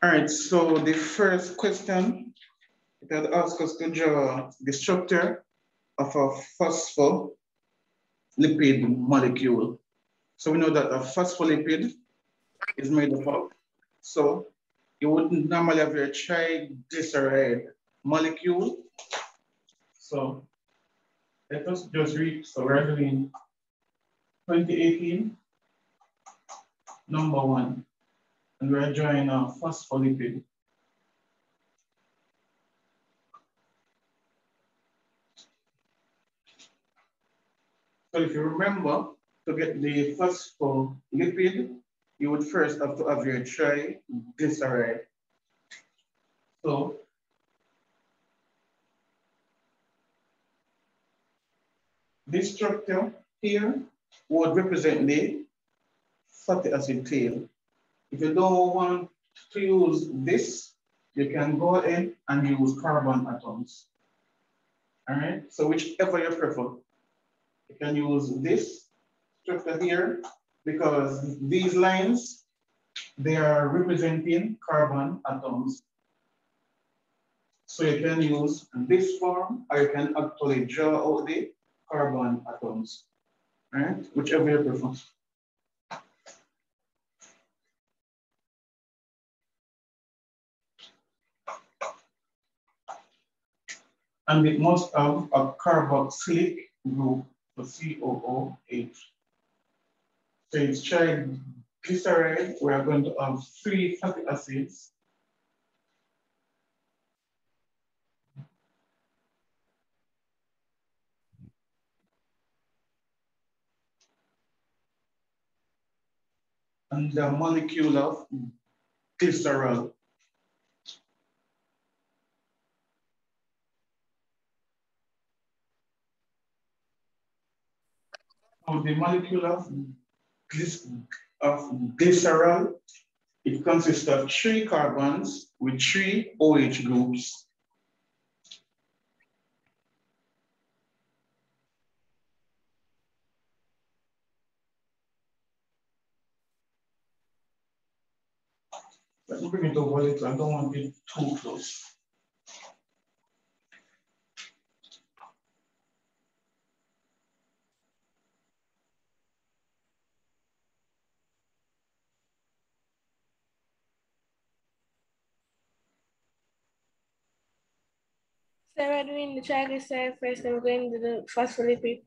All right, so the first question, it had asked us to draw the structure of a phospholipid molecule. So we know that a phospholipid is made of, so you wouldn't normally have your triglyceride molecule. So let us just read, so we're doing 2018, number one and we're drawing a phospholipid. So if you remember, to get the first phospholipid, you would first have to have your tray triglyceride. So this structure here would represent the fatty acid tail if you don't want to use this, you can go in and use carbon atoms. All right, so whichever you prefer. You can use this structure here because these lines, they are representing carbon atoms. So you can use this form or you can actually draw out the carbon atoms, all right? Whichever you prefer. And it must have um, a carboxylic group, the COOH. So it's triglyceride, we are going to have three fatty acids. And the molecule of glycerol. Of the molecule of, of glycerol, it consists of three carbons with three OH groups. Let me bring it over a little, I don't want to be too close. So we're doing the triglyceride first, then we're going to the phospholipid.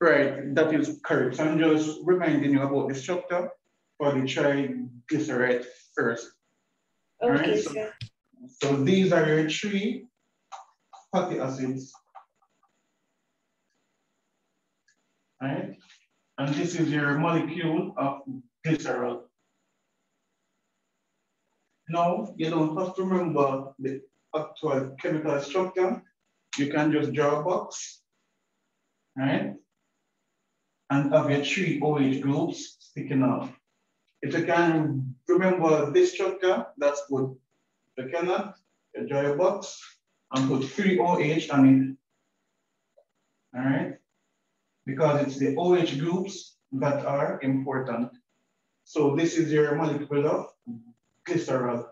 Right, that is correct. So I'm just reminding you about the structure for the triglyceride first. Okay, right? so, so these are your three fatty acids. Right? And this is your molecule of glycerol. Now, you don't have to remember the actual chemical structure, you can just draw a box, right? And have your three OH groups sticking out. If you can remember this structure, that's good. If you cannot, you draw a box and put three OH on it. All right? Because it's the OH groups that are important. So this is your molecule of glycerol.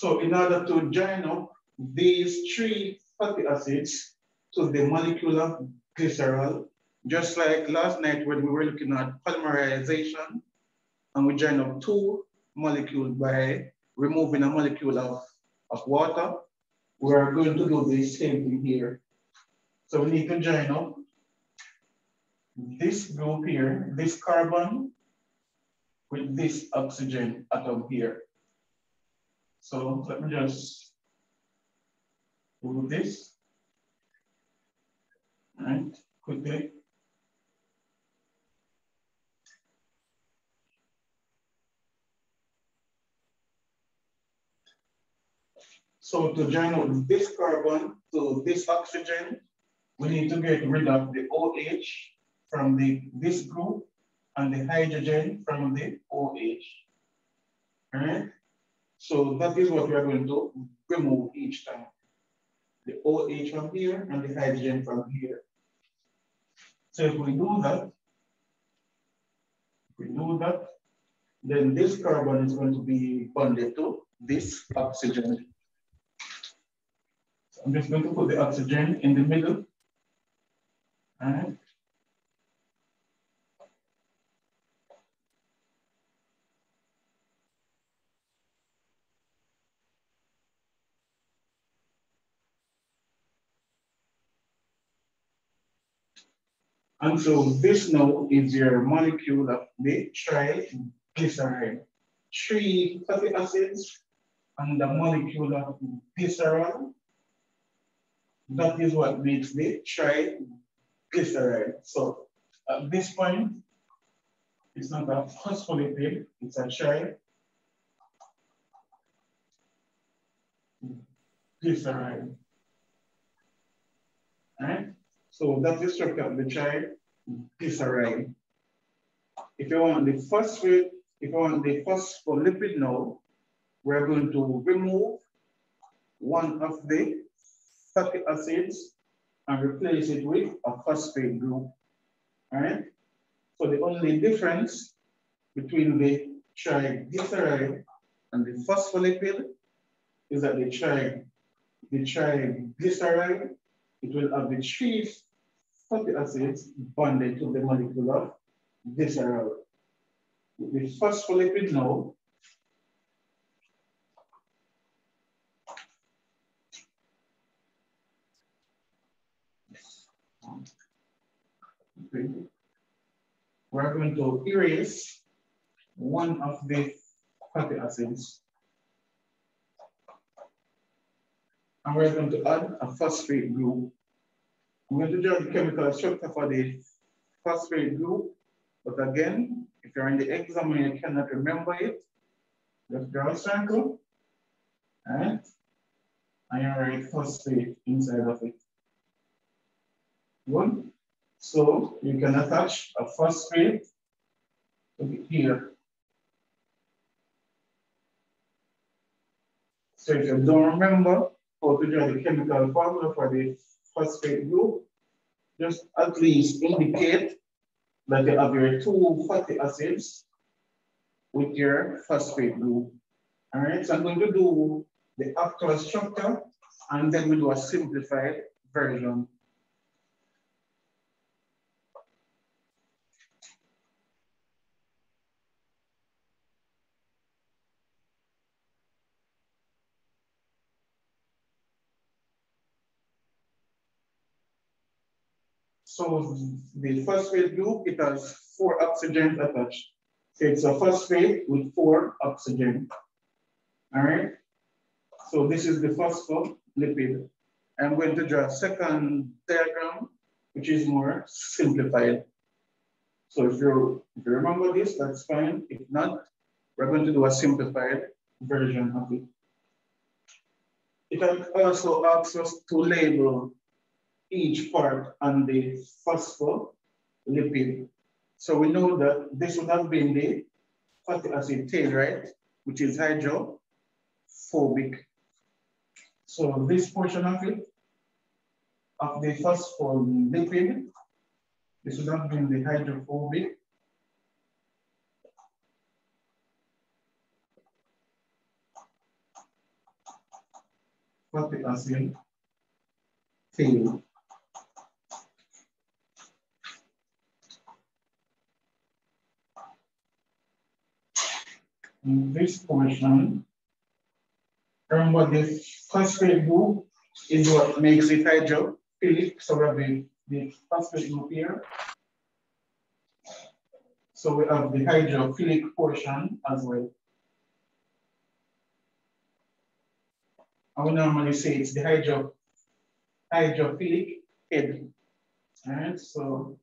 So in order to join up these three fatty acids to the molecule of glycerol, just like last night when we were looking at polymerization, and we join up two molecules by removing a molecule of, of water, we're going to do the same thing here. So we need to join up this group here, this carbon, with this oxygen atom here. So let me just do this, right, quickly. So to join this carbon to this oxygen, we need to get rid of the OH from the this group and the hydrogen from the OH. All right? So that is what we are going to remove each time. The OH from here and the hydrogen from here. So if we do that, if we do that, then this carbon is going to be bonded to this oxygen. So I'm just going to put the oxygen in the middle. All And so this now is your molecule of the triglyceride. Three uh, fatty acids and the molecule of glycerol. That is what makes the triglyceride. So at this point, it's not a phospholipid, it's a. All right? So that of the triglyceride. If you want the phosphate, if you want the phospholipid now, we're going to remove one of the fatty acids and replace it with a phosphate group. All right? So the only difference between the triglyceride and the phospholipid is that the, tri the triglyceride, it will have the three fatty acids bonded to the molecule of glycerol. The phospholipid now We're going to erase one of the fatty acids. And we're going to add a phosphate group I'm going to draw the chemical structure for the phosphate group, but again, if you're in the exam and you cannot remember it, just draw a circle, right? And you write phosphate inside of it. Good. So you can attach a phosphate to here. So if you don't remember how to draw the chemical formula for the phosphate group, just at least indicate that you have your two fatty acids with your phosphate group. All right, so I'm going to do the actual structure and then we do a simplified version. So the phosphate group, it has four oxygens attached. So it's a phosphate with four oxygen. All right. So this is the phospholipid. I'm going to draw a second diagram, which is more simplified. So if you if you remember this, that's fine. If not, we're going to do a simplified version of it. It also asks us to label each part on the phospholipid. So we know that this would have been the fatty acid tail, right? Which is hydrophobic. So this portion of it, of the phospholipid, this would have been the hydrophobic. Fatty acid tail. This portion, remember the phosphate group is what makes it hydrophilic. So we have the, the phosphate group here. So we have the hydrophilic portion as well. I would normally say it's the hydro, hydrophilic head. All right, so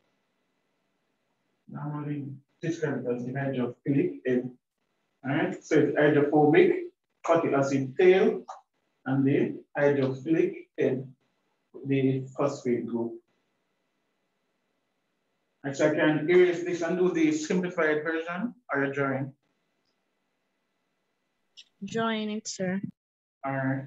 normally describe it as the hydrophilic head. All right, so it's hydrophobic, fatty acid tail, and the hydrophilic head, the phosphate group. Actually, I can erase this and do the simplified version. Are you drawing? Drawing it, sir. All right.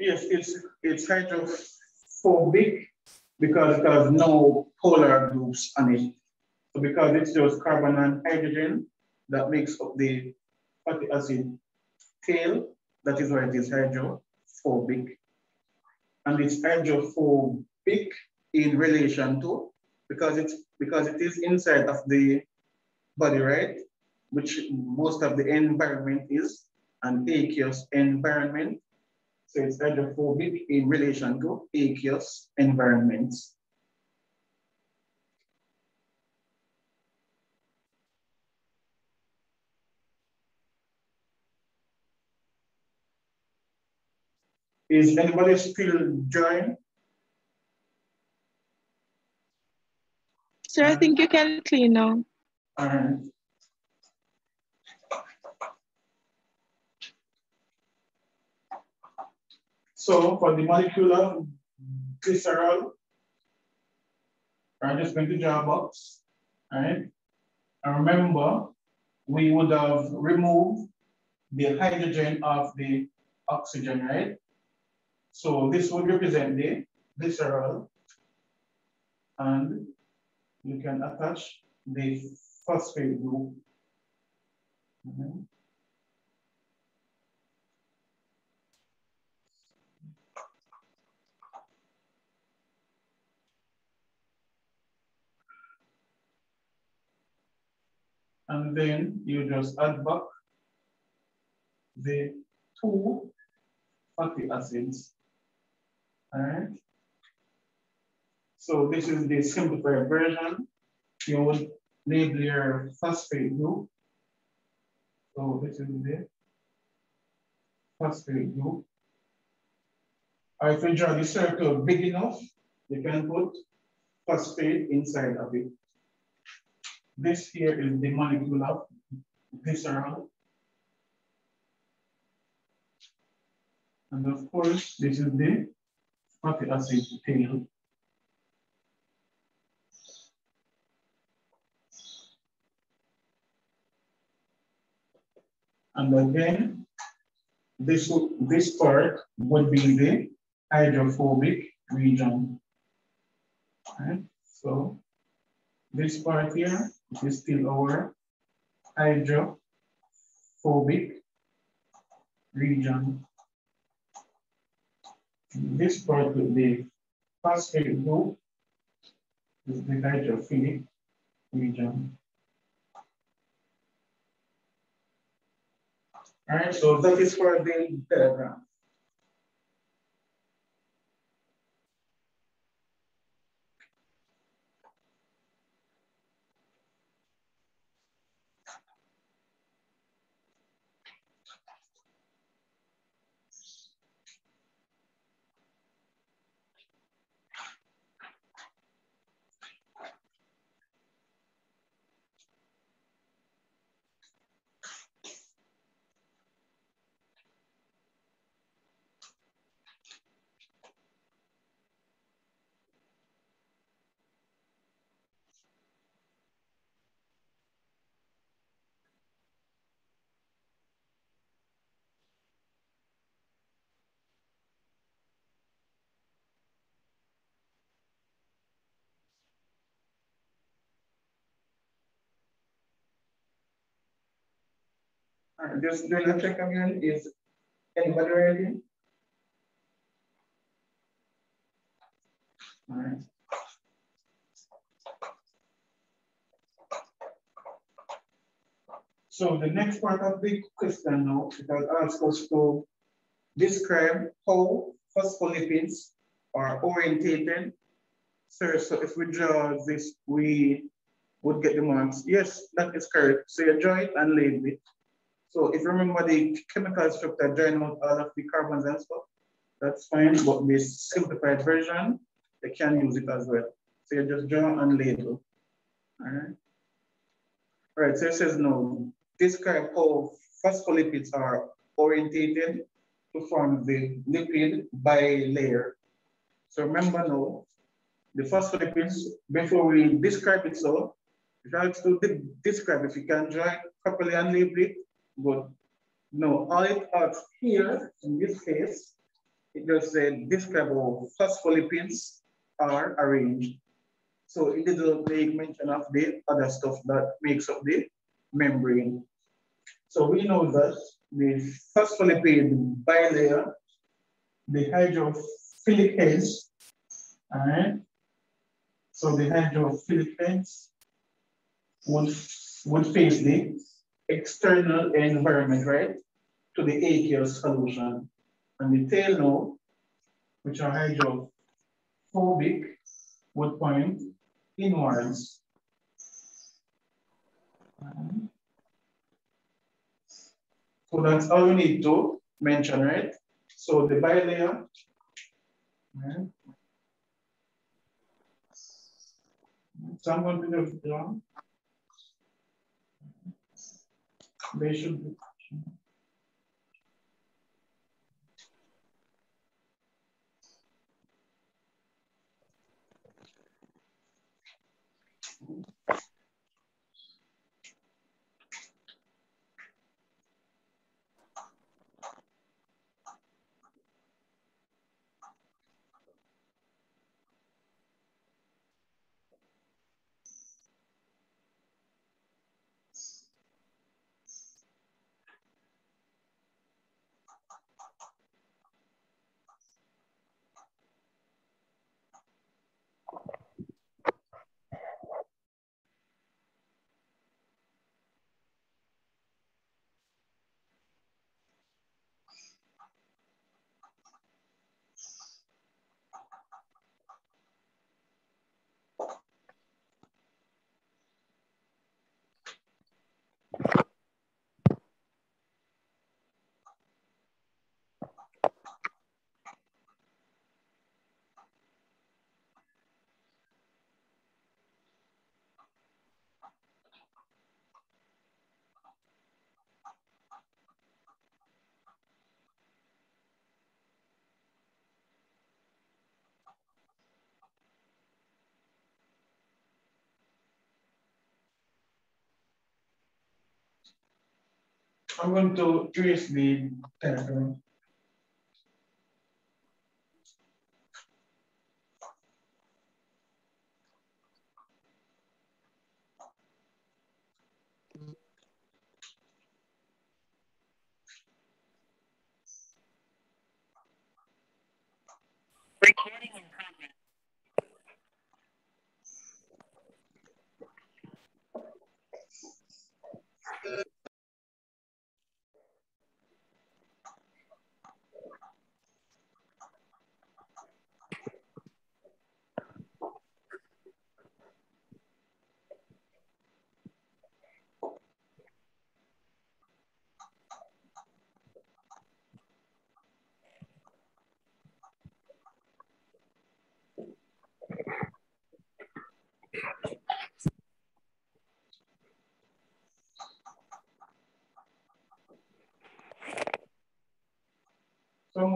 Yes, it's it's hydrophobic because it has no polar groups on it. So because it's just carbon and hydrogen that makes up the fatty acid tail, that is why it is hydrophobic. And it's hydrophobic in relation to, because it's because it is inside of the body, right? Which most of the environment is an aqueous environment. So it's hydrophobic in relation to aqueous environments. Is anybody still join? Sir, I think you can clean now. All right. So for the molecular glycerol, I'm just going to a box, right? And remember, we would have removed the hydrogen of the oxygen, right? So this would represent the glycerol and you can attach the phosphate group. Mm -hmm. And then you just add back the two fatty acids all right. So this is the simplified version. You would label your phosphate group. So this is the phosphate group. If you draw the circle big enough, you can put phosphate inside of it. This here is the molecule of glycerol. And of course, this is the fatty acid tail. And again, this, this part would be the hydrophobic region. Right? So this part here is still our hydrophobic region. This part will be phosphate group is the hydrophilic region. All right, so that is for the diagram. Just doing a check again. Is anybody ready? So the next part of the question now, it will ask us to describe how phospholipids are orientated. Sir, so if we draw this, we would get the marks. Yes, that is correct. So you draw it and label it. So if you remember the chemical structure, join out all of the carbons and stuff, that's fine, but the simplified version, they can use it as well. So you just draw and label, all right? All right, so it says no, describe how phospholipids are orientated to form the lipid bilayer. So remember now, the phospholipids, before we describe it so, if you have to describe if you can draw it properly and label it, but no, all it here in this case it just said how phospholipids are arranged. So it didn't make mention of the other stuff that makes up the membrane. So we know that the phospholipid bilayer, the hydrophilic heads, all right? So the hydrophilic heads would, would face the external environment, right? To the aqueous solution. And the tail node, which are hydrophobic, would point inwards. So that's all we need to mention, right? So the bilayer, right? So I'm going to draw. They should be. I'm going to trace the diagram.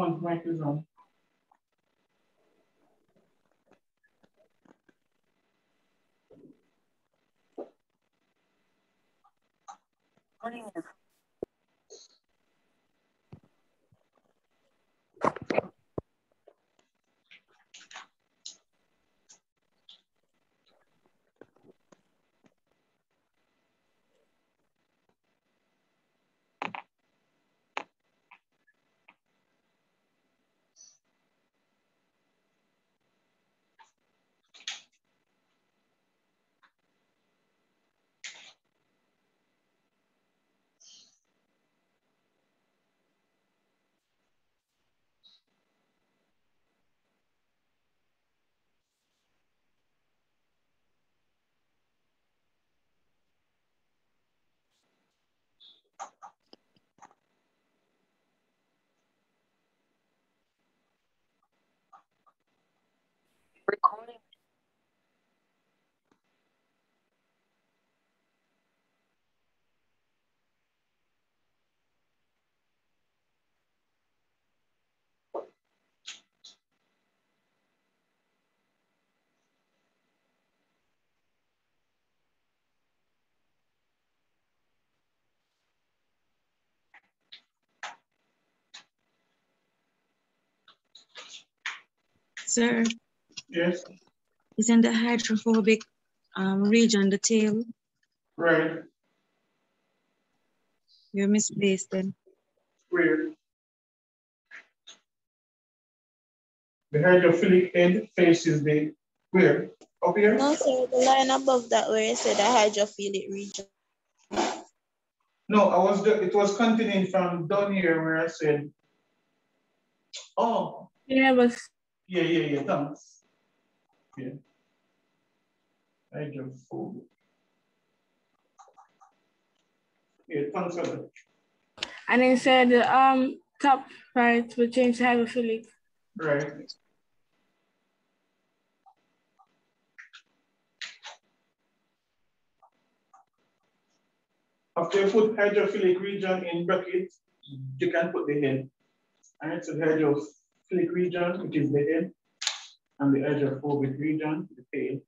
Someone's mic is Sir, Yes, is in the hydrophobic um, region, the tail, right, you're misplaced then. where? The hydrophilic end faces the, where? Up here? No, sir, the line above that where you said the hydrophilic region. No, I was, the- it was continuing from down here where I said, oh, Yeah, but yeah, yeah, yeah, thanks. Yeah. Hydrophobic. Yeah, thanks for that. and then said the um top part will change to hydrophilic. Right. After you put hydrophilic region in brackets, you can put the head. And it's the hydrophilic region, which is the head, and the edge of hydrophobic region, the tail.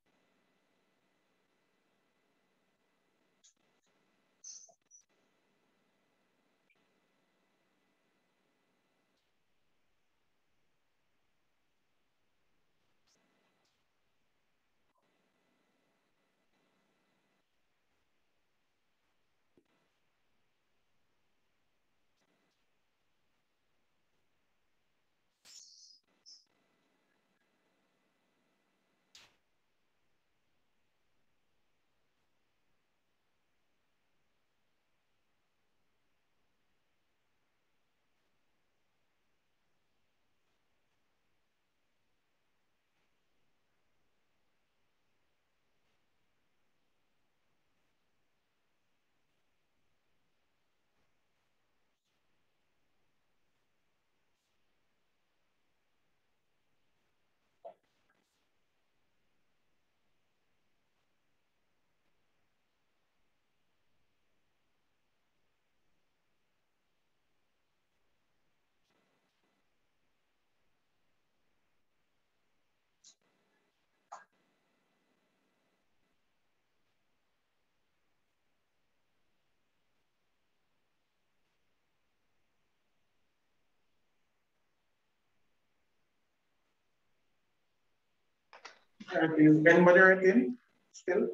And is anybody writing still?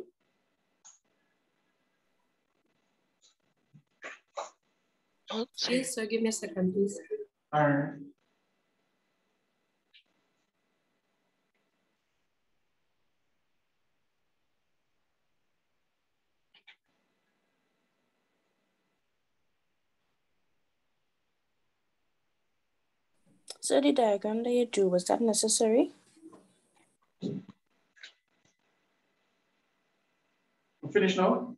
Okay, so give me a second, please. All right. So the diagram that you drew, was that necessary? Finish now?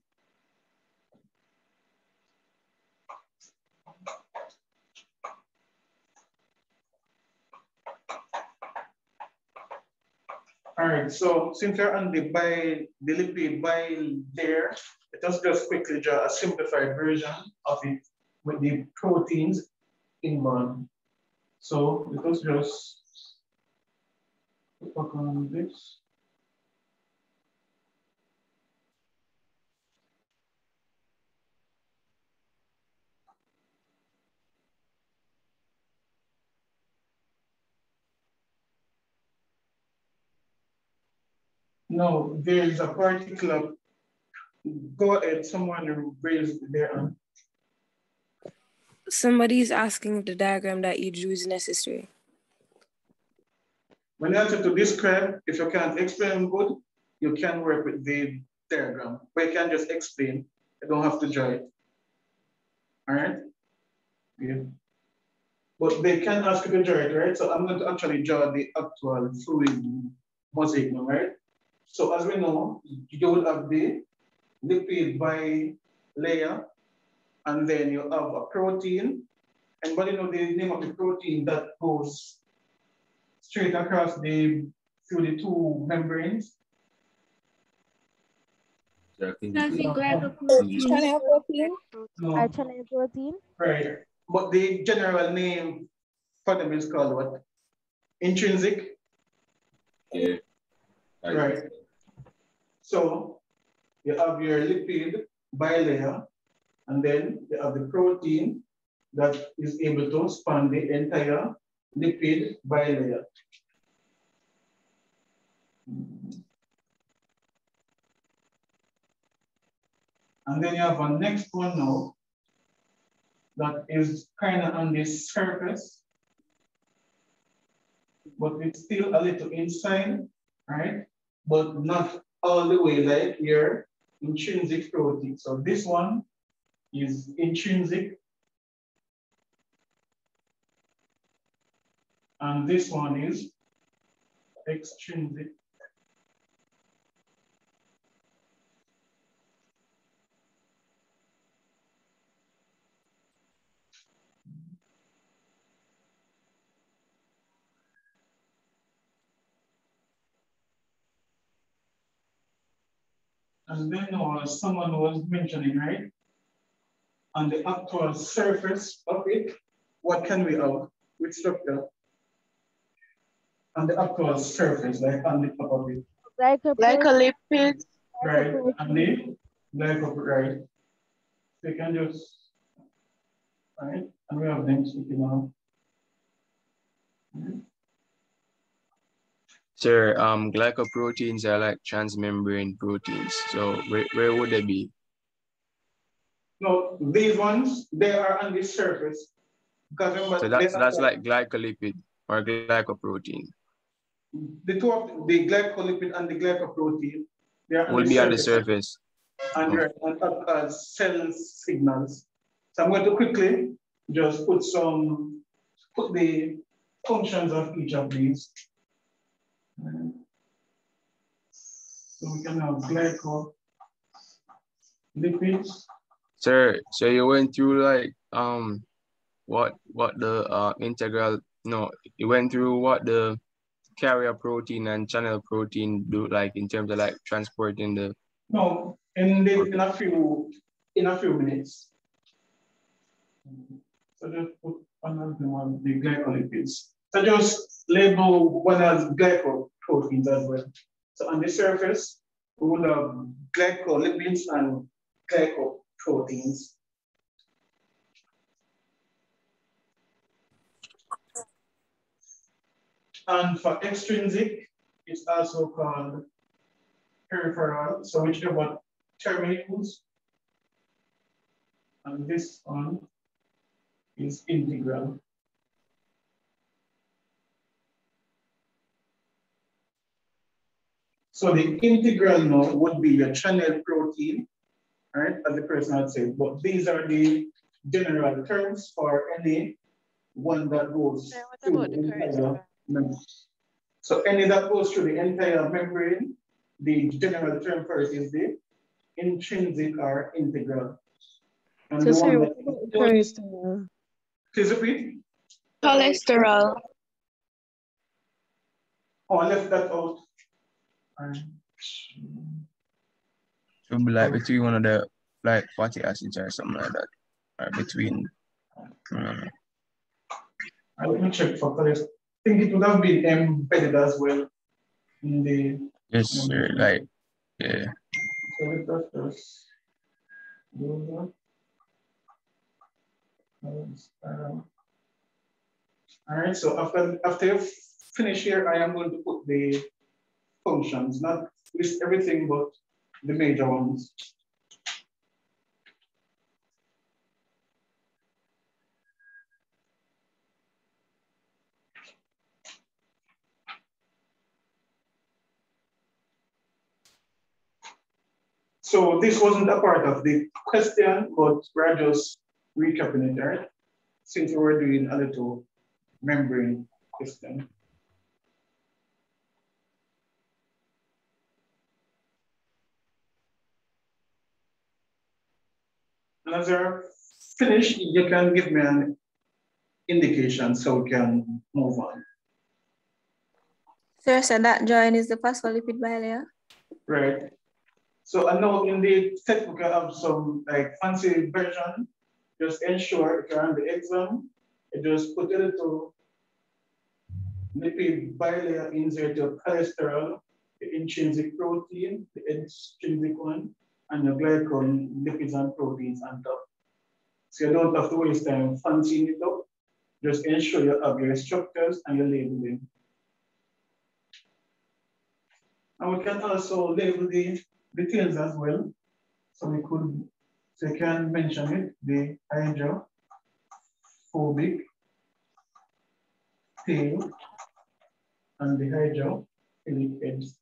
All right, so since you're on the by the lipid by there, let us just quickly draw a simplified version of it with the proteins inbound. So let us just work on this. No, there is a particular, go ahead, someone raised their hand. Somebody's asking if the diagram that you drew is necessary. When you have to describe, if you can't explain good, you can work with the diagram, but you can just explain. You don't have to draw it. All right? Yeah. But they can ask you to draw it, right? So I'm going to actually draw the actual fluid mosaic now, right? So as we know, you would have the lipid by layer, and then you have a protein. And what you know the name of the protein that goes straight across the through the two membranes? Nothing glycoprotein. Channel protein? No, channel protein? right. But the general name for them is called what? Intrinsic, Yeah. right? So you have your lipid bilayer, and then you have the protein that is able to span the entire lipid bilayer. And then you have a next one now that is kind of on the surface, but it's still a little inside, right? But not all the way like your intrinsic protein. So this one is intrinsic. And this one is extrinsic. And then uh, someone was mentioning, right? On the actual surface of it, what can we have with structure? On the actual surface, like on the top of it. Like a Glycolipid. Right, and the glycol, right? So you can just, right? And we have them sticking out. Right. Sir, um, glycoproteins are like transmembrane proteins. So where, where would they be? No, these ones, they are on the surface. Because remember, So that's that's like glycolipid or glycoprotein. the two of the glycolipid and the glycoprotein, they are Will be on the surface. and top as cell signals. So I'm going to quickly just put some, put the functions of each of these. So we can have glyco lipids. Sir, so you went through like um what what the uh integral no, you went through what the carrier protein and channel protein do like in terms of like transporting the No, in the, in a few in a few minutes. So just put another one, the glycolipids. So just label one as glycoproteins as well. So on the surface, we would have glycolipids and glycoproteins. And for extrinsic, it's also called peripheral, so whichever term you use. And this one is integral. So the integral now would be your channel protein, right, as the person had said, but these are the general terms for any one that goes Sir, through the the entire membrane. So any that goes through the entire membrane, the general term for it is the intrinsic or integral. And So the sorry, one what that- about cholesterol? Please repeat. Cholesterol. Oh, I left that out. Alright. should be like between one of the like fatty acids or something like that. Or between um, I will check for cholesterol. I think it would have been embedded as well in the, yes sir, like yeah. so let us just do that. Um, All right, so after, after you finish here, I am going to put the functions, not list everything, but the major ones. So this wasn't a part of the question, but we're just recapping it, right? Since we were doing a little membrane question. As you're finished, you can give me an indication so we can move on. Sir, so that join is the phospholipid bilayer? Right. So I know in the textbook I have some like fancy version. Just ensure if you're on the exam, you just put a little lipid bilayer insert your cholesterol, the intrinsic protein, the extrinsic one, and your glycol lipids and proteins on top. So you don't have to waste time fancying it up. Just ensure you have your structures and your labeling. And we can also label the details as well. So we could, so you can mention it, the hydrophobic tail and the hydrophilic heads.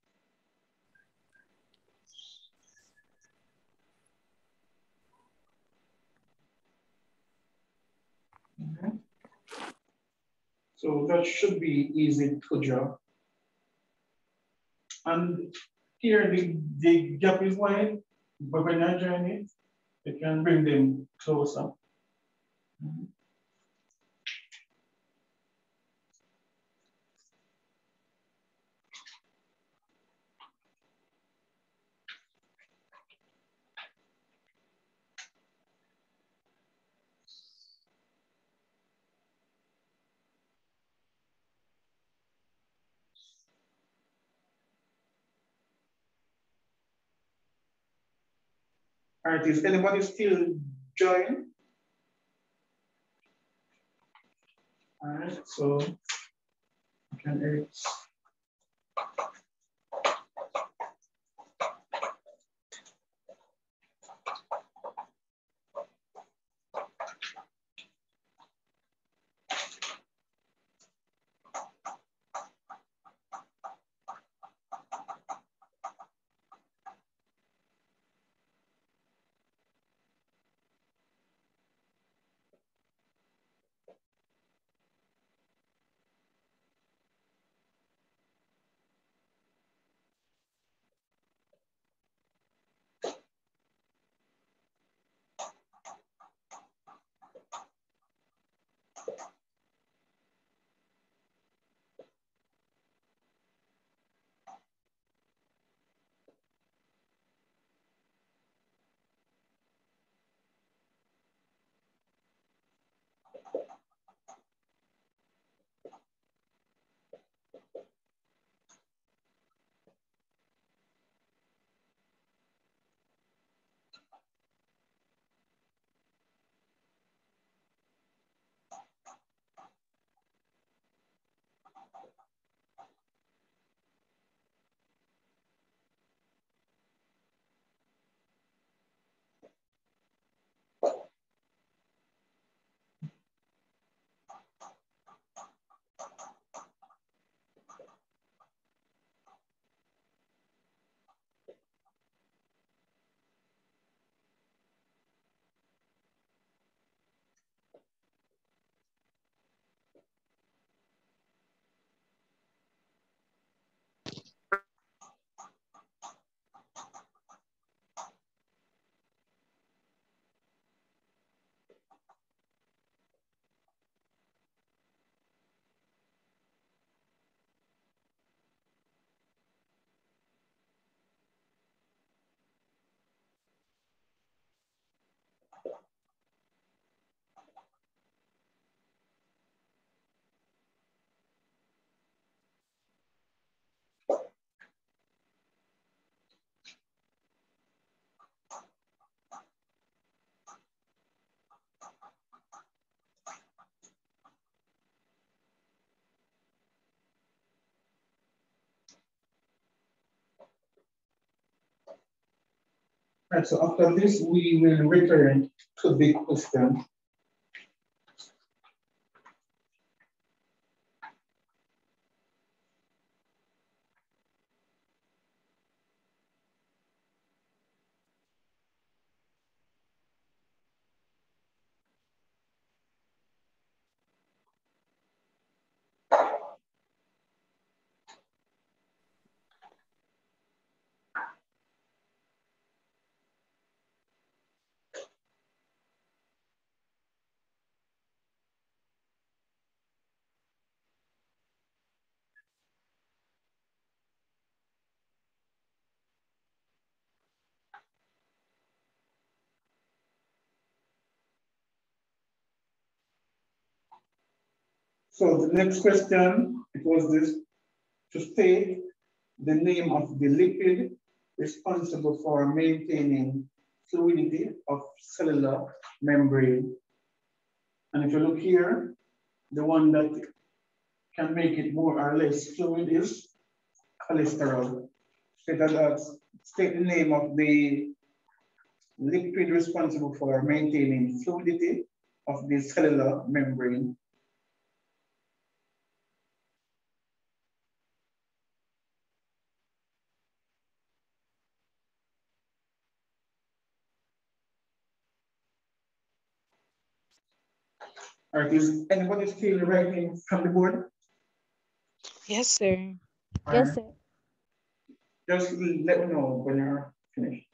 So that should be easy to draw. And here the, the gap is wide, but when I join it, you can bring them closer. All right, is anybody still join? All right, so can edit. Right, so after this, we will return to the question. So the next question, it was this, to state the name of the lipid responsible for maintaining fluidity of cellular membrane. And if you look here, the one that can make it more or less fluid is cholesterol. state, uh, state the name of the liquid responsible for maintaining fluidity of the cellular membrane. All right, is anybody still writing from the board? Yes, sir. All Yes, right. sir. Just let me know when you're finished.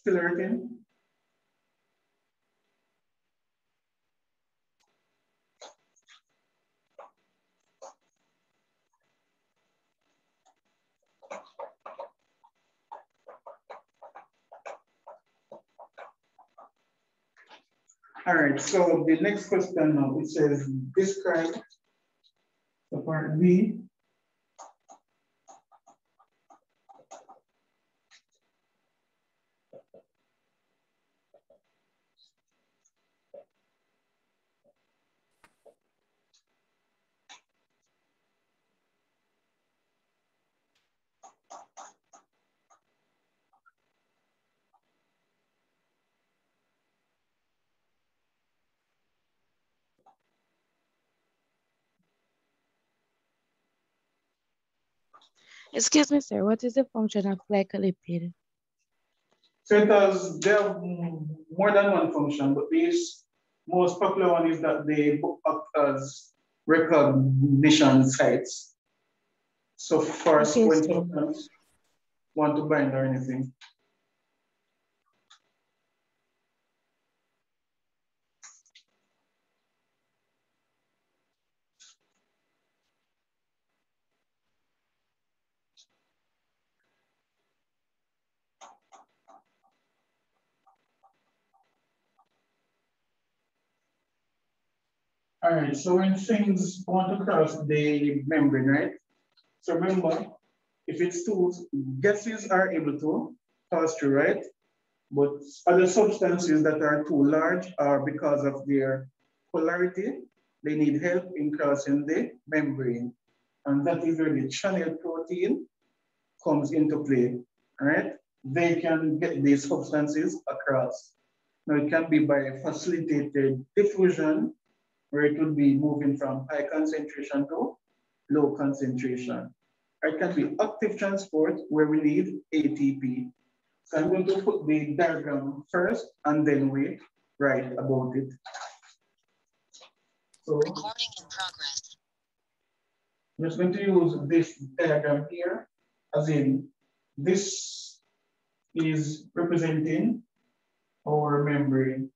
Still writing? All right, so the next question now, it says describe the part B. Excuse me, sir. What is the function of glycolipid? So it has, they have more than one function, but this most popular one is that they act as recognition sites. So first, Okay, when so- want to bind or anything. All right, so when things want to cross the membrane, right? So remember, if it's two gases are able to pass through, right? But other substances that are too large are because of their polarity, they need help in crossing the membrane. And that is where the channel protein comes into play, right? They can get these substances across. Now it can be by facilitated diffusion, where it would be moving from high concentration to low concentration. It can be active transport where we need ATP. So I'm going to put the diagram first and then we write about it. So Recording in progress. I'm just going to use this diagram here, as in this is representing our membrane.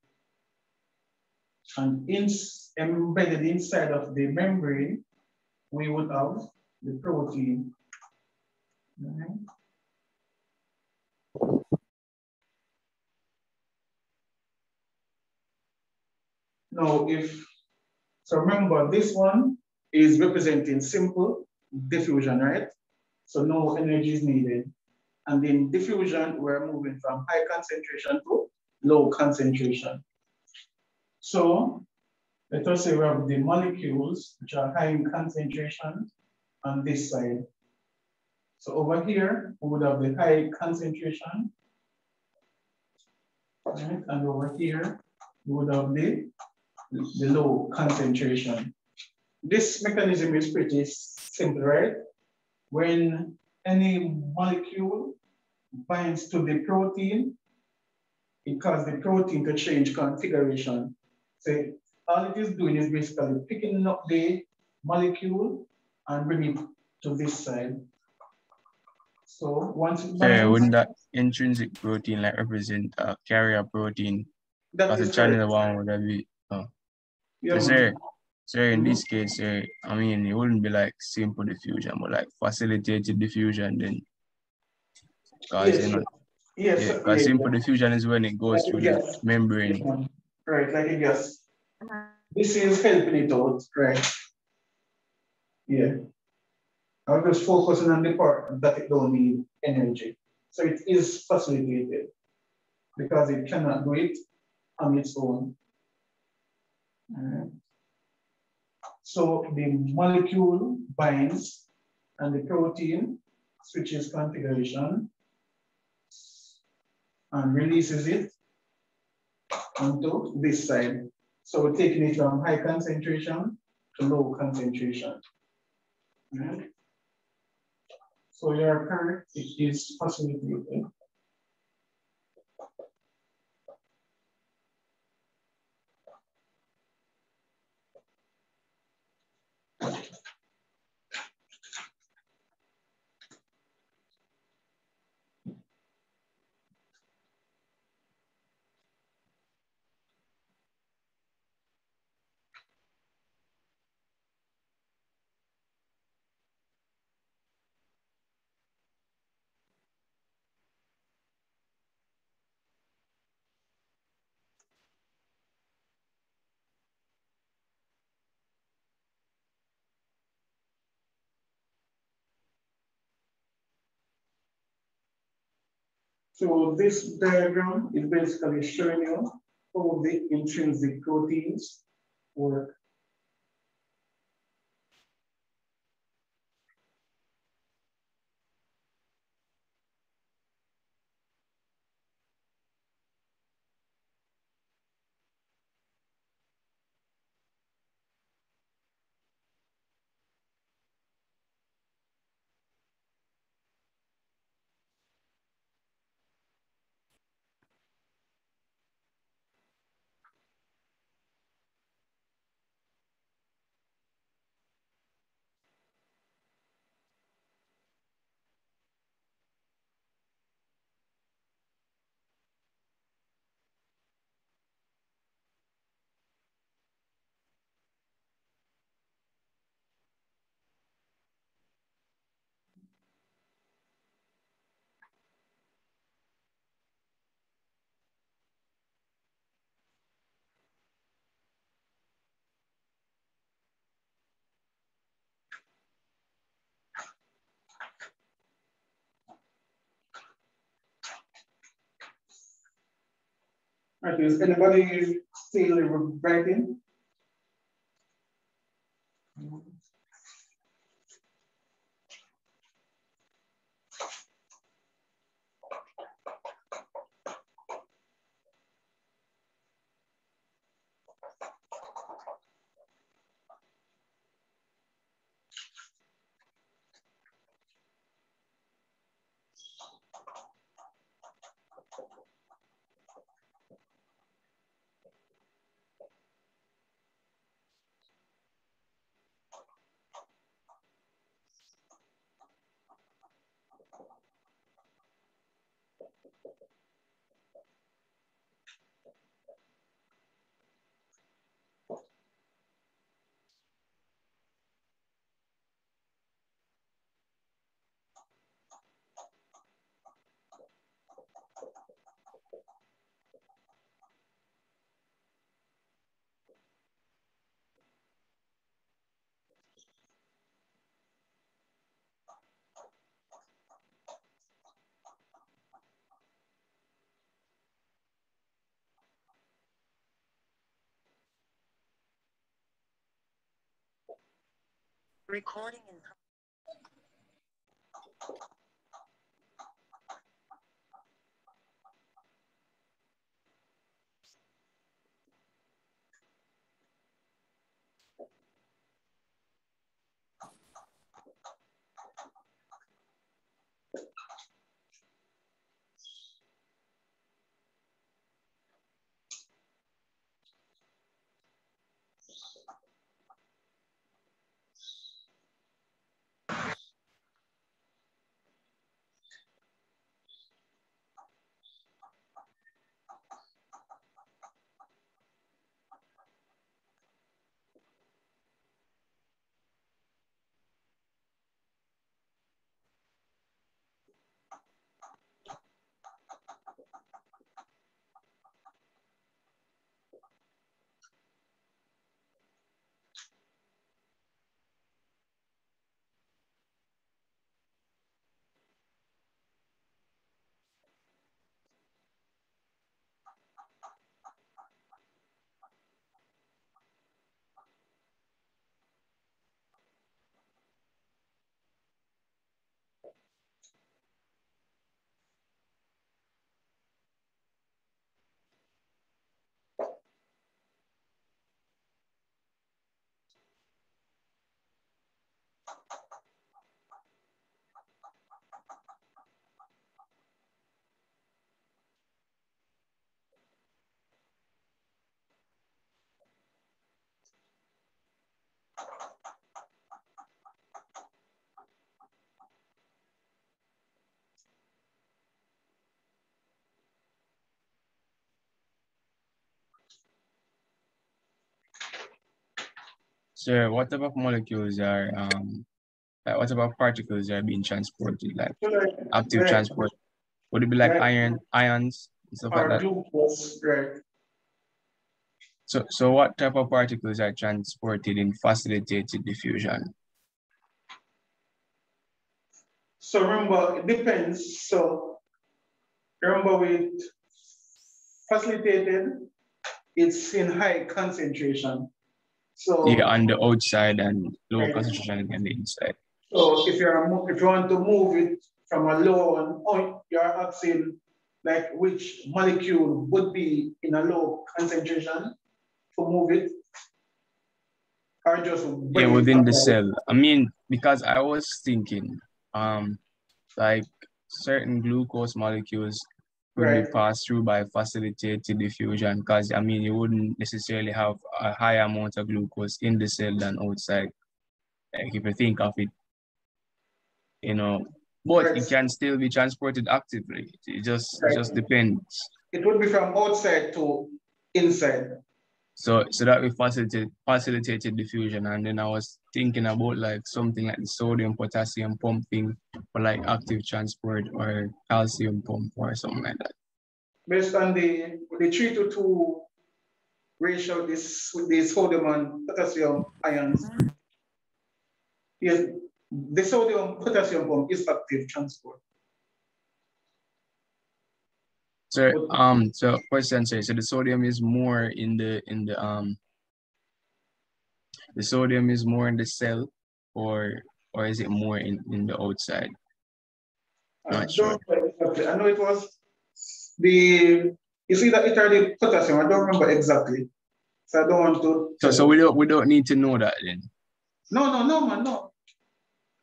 And in, embedded inside of the membrane, we would have the protein. Alright. Now, if, so remember this one is representing simple diffusion, right? So no energy is needed. And in diffusion, we're moving from high concentration to low concentration. So let us say we have the molecules which are high in concentration on this side. So over here, we would have the high concentration. Right, and over here, we would have the, the low concentration. This mechanism is pretty simple, right? When any molecule binds to the protein, it causes the protein to change configuration. So all it is doing is basically picking up the molecule and bring it to this side. So once it Yeah, wouldn't that intrinsic protein like represent a carrier protein? that As a channel one would that be? Oh. Yeah, So, man. so in this mm-hmm. case, eh, I mean, it wouldn't be like simple diffusion, but like facilitated diffusion then. Because Yes, you know, yes, yeah, because simple diffusion is when it goes through the membrane. Right, like I guess. Uh-huh. This is helping it out, right? Yeah. I'm just focusing on the part that it don't need energy. So it is facilitated because it cannot do it on its own. Alright. So the molecule binds and the protein switches configuration and releases it onto this side. So we're taking it from high concentration to low concentration. Right? So your current is facilitated. So this diagram is basically showing you how the intrinsic proteins work. Right, is anybody still writing? Recording in So what type of molecules are um like what type of particles are being transported, like active transport? Would it be like iron, ions, and stuff like that? So so what type of particles are transported in facilitated diffusion? So remember, it depends. So remember with facilitated, it's in high concentration. So, Yeah, on the outside and low Right. concentration on the inside. so if you're if you want to move it from a low one, oh, you're asking like which molecule would be in a low concentration to move it, or just Yeah, within the cell. I mean, because I was thinking, um, like certain glucose molecules be Right. passed through by facilitated diffusion. Because I mean, you wouldn't necessarily have a higher amount of glucose in the cell than outside. Like if you think of it, you know, but it can still be transported actively. It just it Right. just depends. It would be from outside to inside. So so that we facilitate facilitated diffusion. And then I was thinking about like something like the sodium potassium pump thing for like active transport or calcium pump or something like that. based on the, the three to two ratio this with the sodium and potassium ions. Mm-hmm. Yes, the sodium potassium pump is active transport. So um so question sorry, so the sodium is more in the in the um the sodium is more in the cell or or is it more in, in the outside? I Not sure. remember exactly. I know it was the you see that it or the potassium. I don't remember exactly. So I don't want to. So so we don't we don't need to know that then. No, no, no, man, no.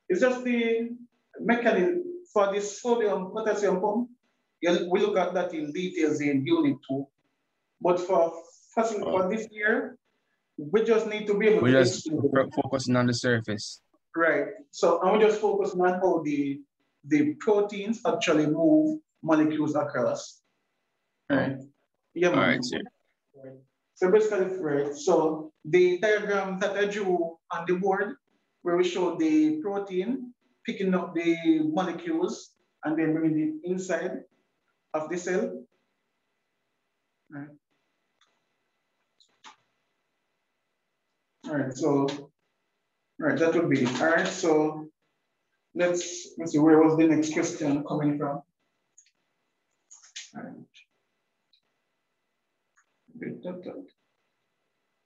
It's just the mechanism for the sodium potassium pump. Yeah, we look at that in details in unit two. But for facil- for this year, we just need to be able We to just focusing on the surface. right. So and we just focus on how the the proteins actually move molecules across. Right. Yeah, All right, sir. Right. So basically, right, so the diagram that I drew on the board, where we show the protein picking up the molecules and then bringing it inside of the cell. All right, so, all right, that would be it. All right, so let's, let's see, where was the next question coming from? All right.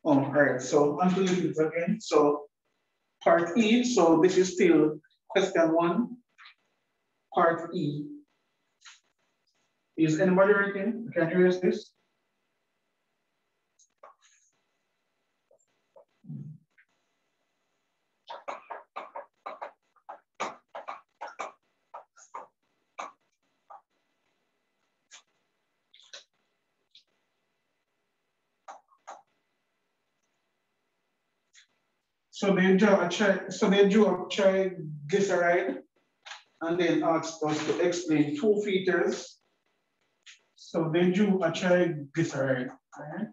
Oh, all right, so onto lipids again. So part E, so this is still question one. Part E. Is anybody writing? Can you use this? So they draw a tri, so they drew a triglyceride and then asked us to explain two features. So they drew a triglyceride, right?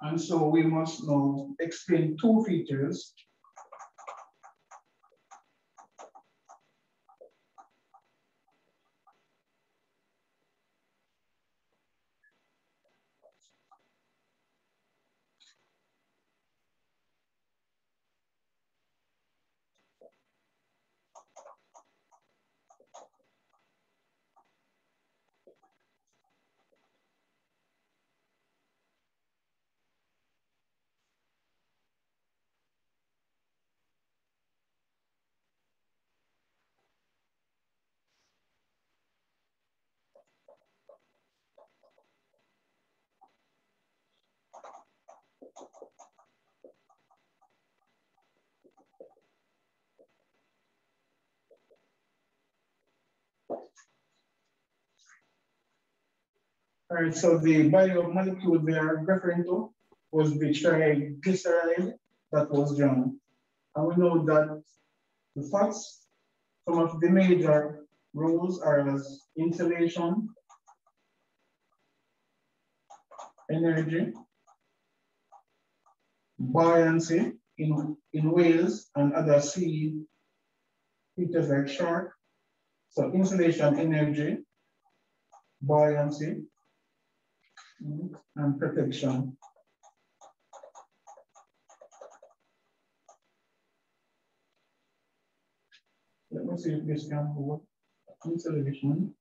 And so we must now explain two features. So the biomolecule they are referring to was the triglyceride that was drawn. And we know that the fats, some of the major roles are as insulation, energy, buoyancy in, in whales and other sea creatures like shark. So insulation energy, buoyancy, and protection. Let me see if this can work. Insulation.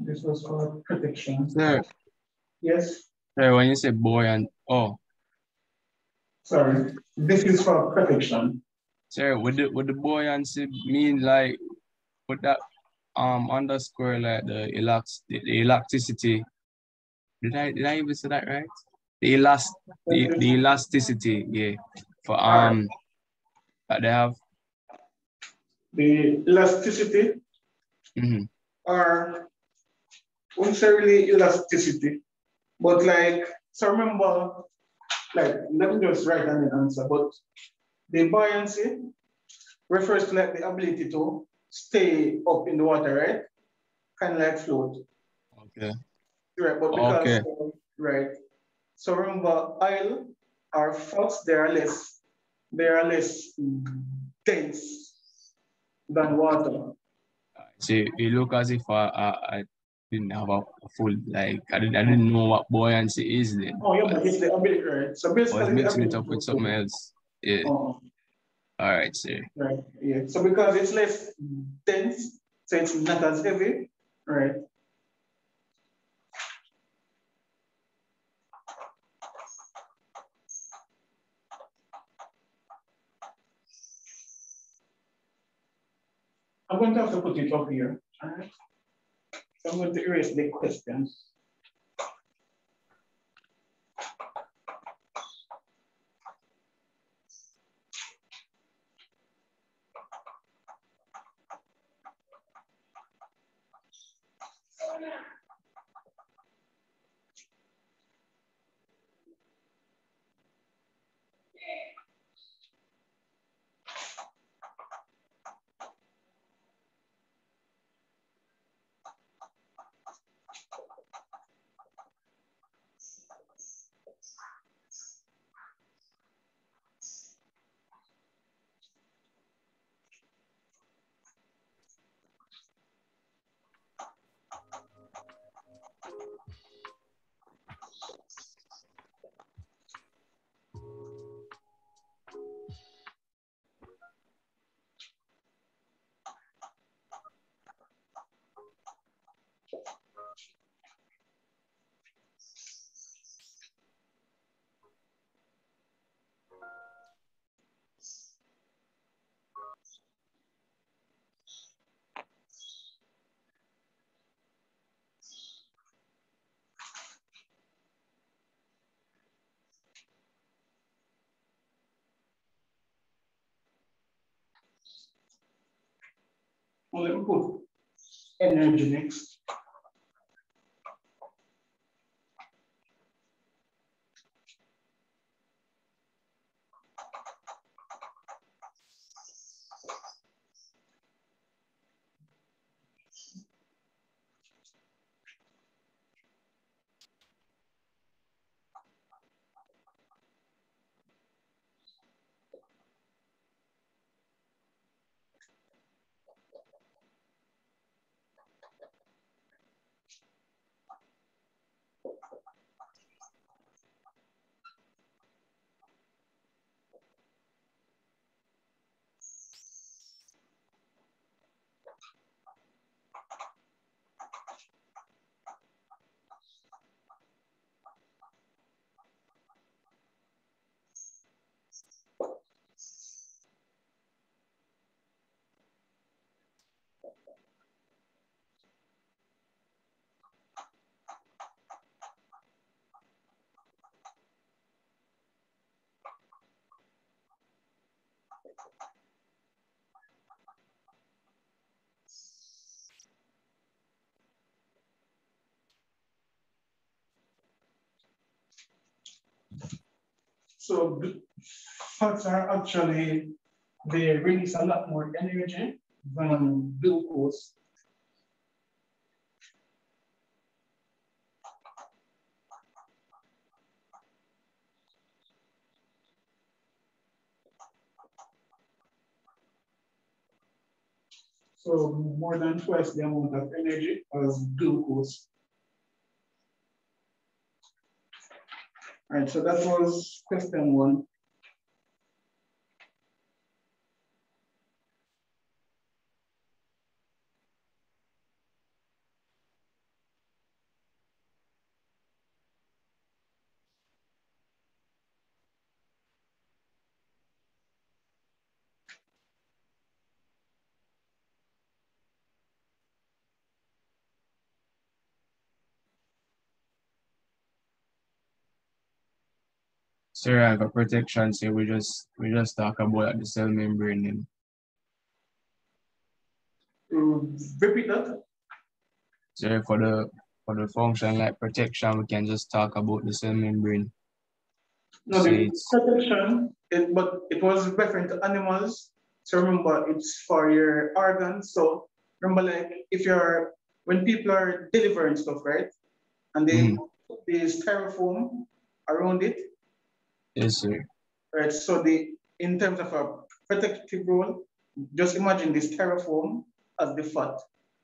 This was for protection. Sir, Yes, sir, when you say boy and oh, sorry. This is for protection. sir, would the would the boy buoyancy mean like would that um underscore like the elax the, the elasticity? Did I did I even say that right? The elast the, the elasticity, yeah. For um that they have. The elasticity mhm. are wouldn't say really elasticity, but like, so remember, like, let me just write down the answer, but the buoyancy refers to like the ability to stay up in the water, right? Kind of like float, Okay. right? But because, Okay. right? So remember, oil or fats, they are less, they are less dense than water. So it look as if I, I, I didn't have a full like I didn't I didn't know what buoyancy is then. Oh, yeah, but it's the ability, right? So I basically, was the mixing it up with something else. Yeah. Oh. All right, sir. Right, yeah. So because it's less dense, so it's not as heavy, right? I'm going to have to put it up here, all right? So I'm going to erase the questions. Well, let me put energy next. So fats are actually, they release a lot more energy than glucose. So more than twice the amount of energy as glucose. All right, so that was question one. Sir, I a protection, so we just we just talk about the cell membrane then. Um, repeat that. So for the for the function like protection, we can just talk about the cell membrane. No, So the it's- protection, it, but it was referring to animals. So remember, it's for your organs. So remember, like if you're when people are delivering stuff, right, and they Mm. put the styrofoam around it, Yes, sir. right? So the in terms of a protective role, just imagine this styrofoam as the fat,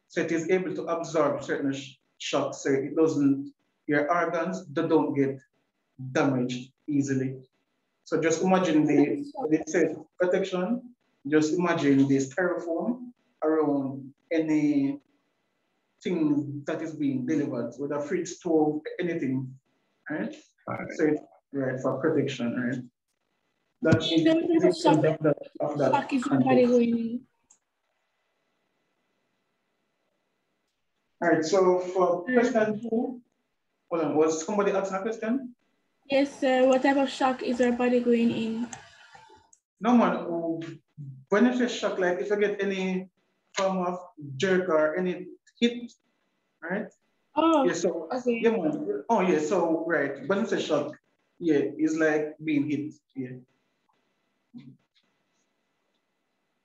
so it is able to absorb certain sh- shocks, so it doesn't your organs they don't get damaged easily. So just imagine the the protection. Just imagine this styrofoam around any thing that is being delivered, whether fridge, stove, anything, right? Alright. So it's right for protection, right? That is Then there's the of that, of that Shock is the going in. All right, so for question two, hold on, was somebody asking a question? Yes, sir. What type of shock is our body going in? No oh, when say shock, like if you get any form of jerk or any hit, right? Oh, Yeah, so, okay. yeah, man. Oh, yeah, so, right, when you say shock, yeah, it's like being hit, yeah.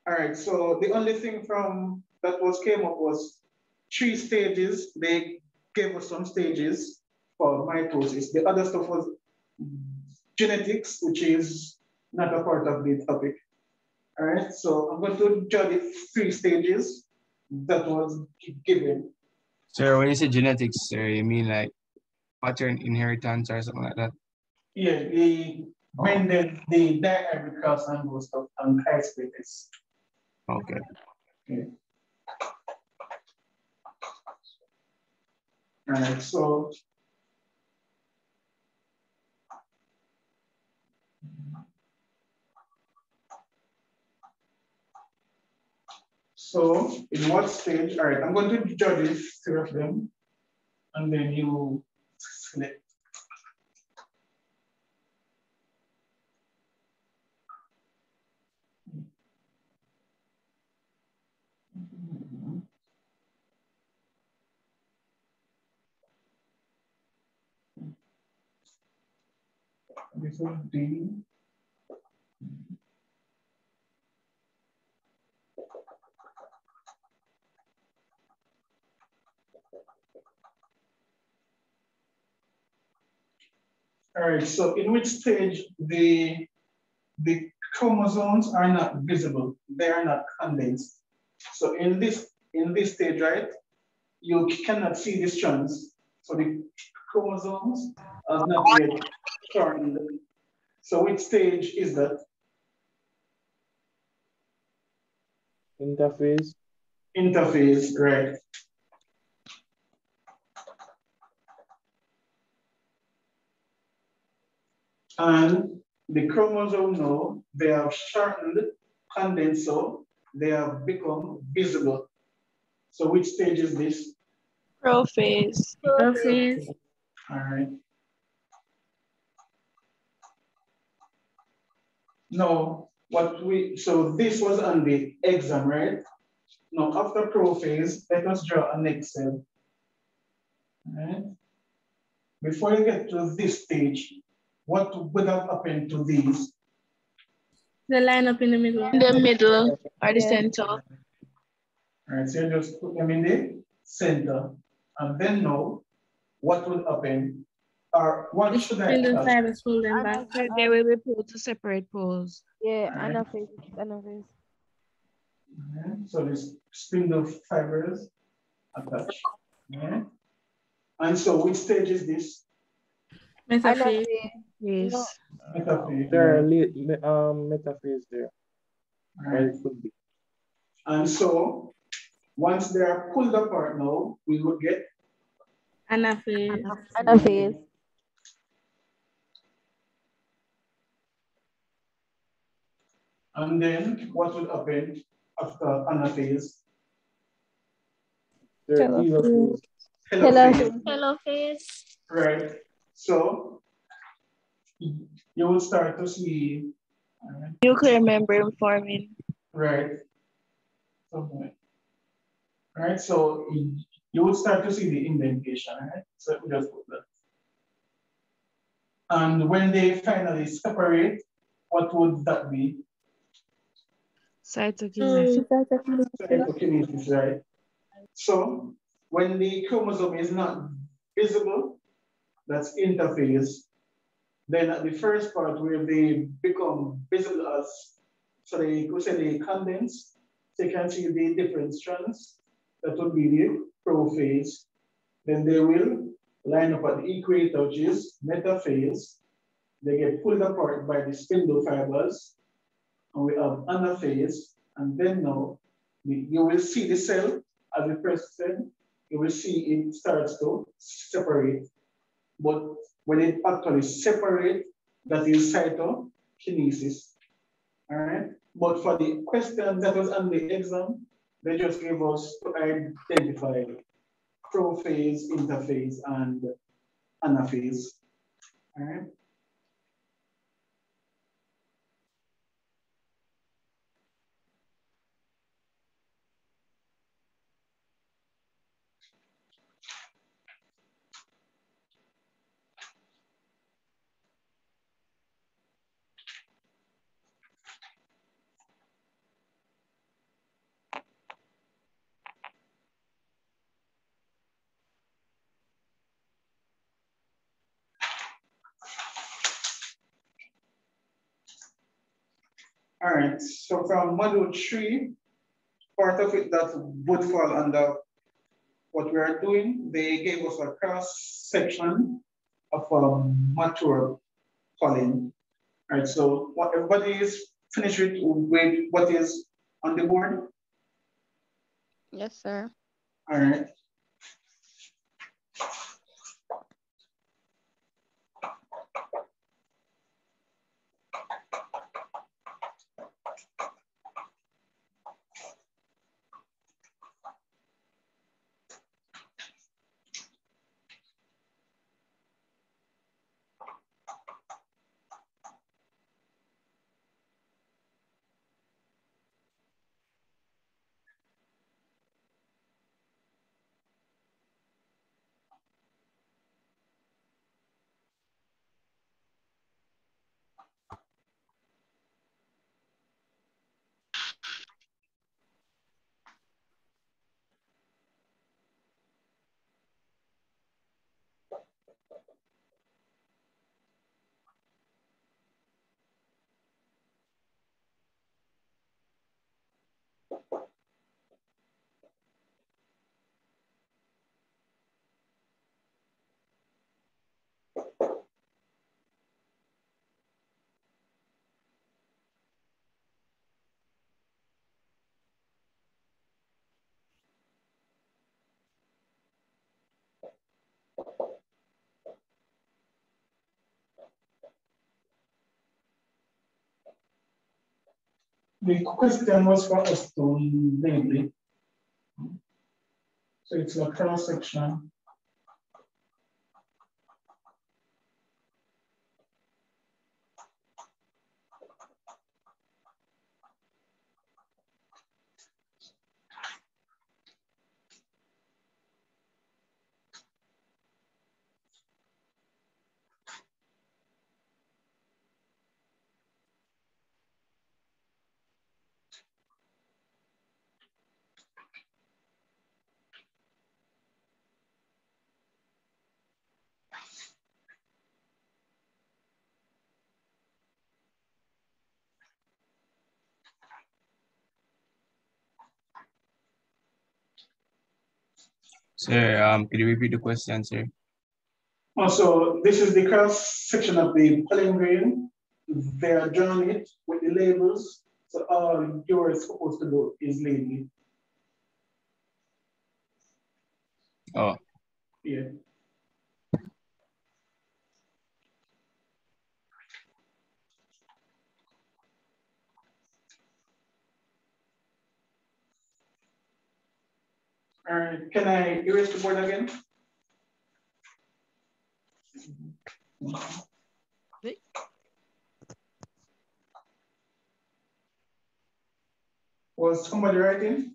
All right, so the only thing from that was came up was three stages. They gave us some stages for mitosis. The other stuff was genetics, which is not a part of the topic. All right, so I'm going to judge the three stages that was given. Sir, when you say genetics, sir, you mean like pattern inheritance or something like that? Yeah, the when the diagram cross and those stuff and high splitters. Okay. All right, so. So in what stage, all right, I'm going to judge three of them, and then you select. Is D. All right, so in which stage the, the chromosomes are not visible, they are not condensed. So in this, in this stage, right, you cannot see the strands. So the chromosomes are not yet shortened. So which stage is that? Interphase. Interphase, right? And the chromosome now, they have shortened, condensed, so they have become visible. So which stage is this? Prophase. Prophase. All right. No, what we, so this was on the exam, right? Now after prophase, let us draw a next cell. All right. Before you get to this stage, what would have happened to these? The line up in the middle. In the middle or the Yeah. center. All right, so you just put them in the center. And then now, what will happen? Or what should I Spindle ask? fibers pull them back. So they will be put to separate poles. Yeah, Alright. anaphase, anaphase. Mhm, So this spindle fibers attached. Mhm. And so which stage is this? Metaphase. Yes. Metaphase. There are um, metaphase there. Or Alright. it could be. And so once they are pulled apart now, we will get Anaphase. Anaphase. and then what will happen after anaphase? There are Telophase. Telophase. Telophase. Right. So you will start to see, uh, Nuclear membrane forming. right? Something. Right. So you would start to see the indentation, right? So we just put that. And when they finally separate, what would that be? Cytokinesis. Mm, cytokinesis, right? So when the chromosome is not visible, that's interphase. Then at the first part where they become visible as, so they could say they condense, so you can see the different strands, that would be the prophase. Then they will line up at the equator, which is metaphase. They get pulled apart by the spindle fibers, and we have anaphase, and then now you will see the cell as the first cell, you will see it starts to separate. But when it actually separate, that is cytokinesis. All right. But for the question that was on the exam, they just gave us to identify prophase, interphase, and anaphase. All right. All right, so from module three, part of it that would fall under what we are doing, they gave us a cross section of a mature pollen. All right, so what everybody is finished with, with what is on the board? Yes, sir. All right. The question was for us to label it. So it's a cross section. Sir, um, could you repeat the question, sir? Also, this is the cross section of the pollen grain. They are drawn it with the labels. So all you're supposed to do is label it. Oh, Yeah. All right, can I erase the board again? Was somebody writing?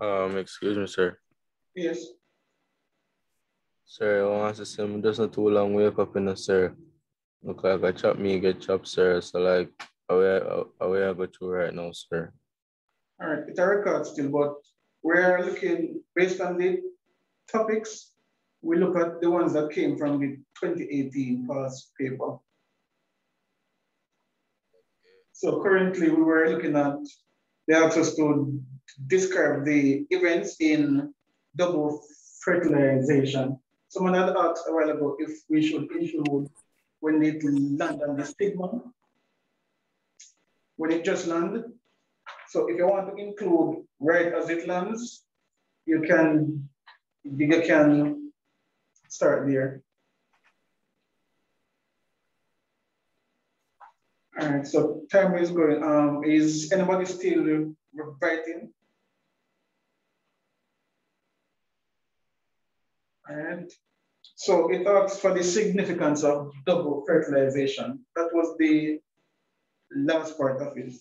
Um, excuse me, sir. Yes. Sir, I want to say I'm just not too long wake up in the sir. Look like I chop me get chopped, sir. So like away away I go to right now, sir. All right, it's a record still, but we're looking based on the topics. We look at the ones that came from the 2018 past paper. So currently we were looking at, they asked us to describe the events in double fertilization. Someone had asked a while ago if we should include when it land on the stigma, when it just landed. So if you want to include right as it lands, you can, you can start there. All right, so time is going. Um, is anybody still writing? All right. So it asks for the significance of double fertilization. That was the last part of it.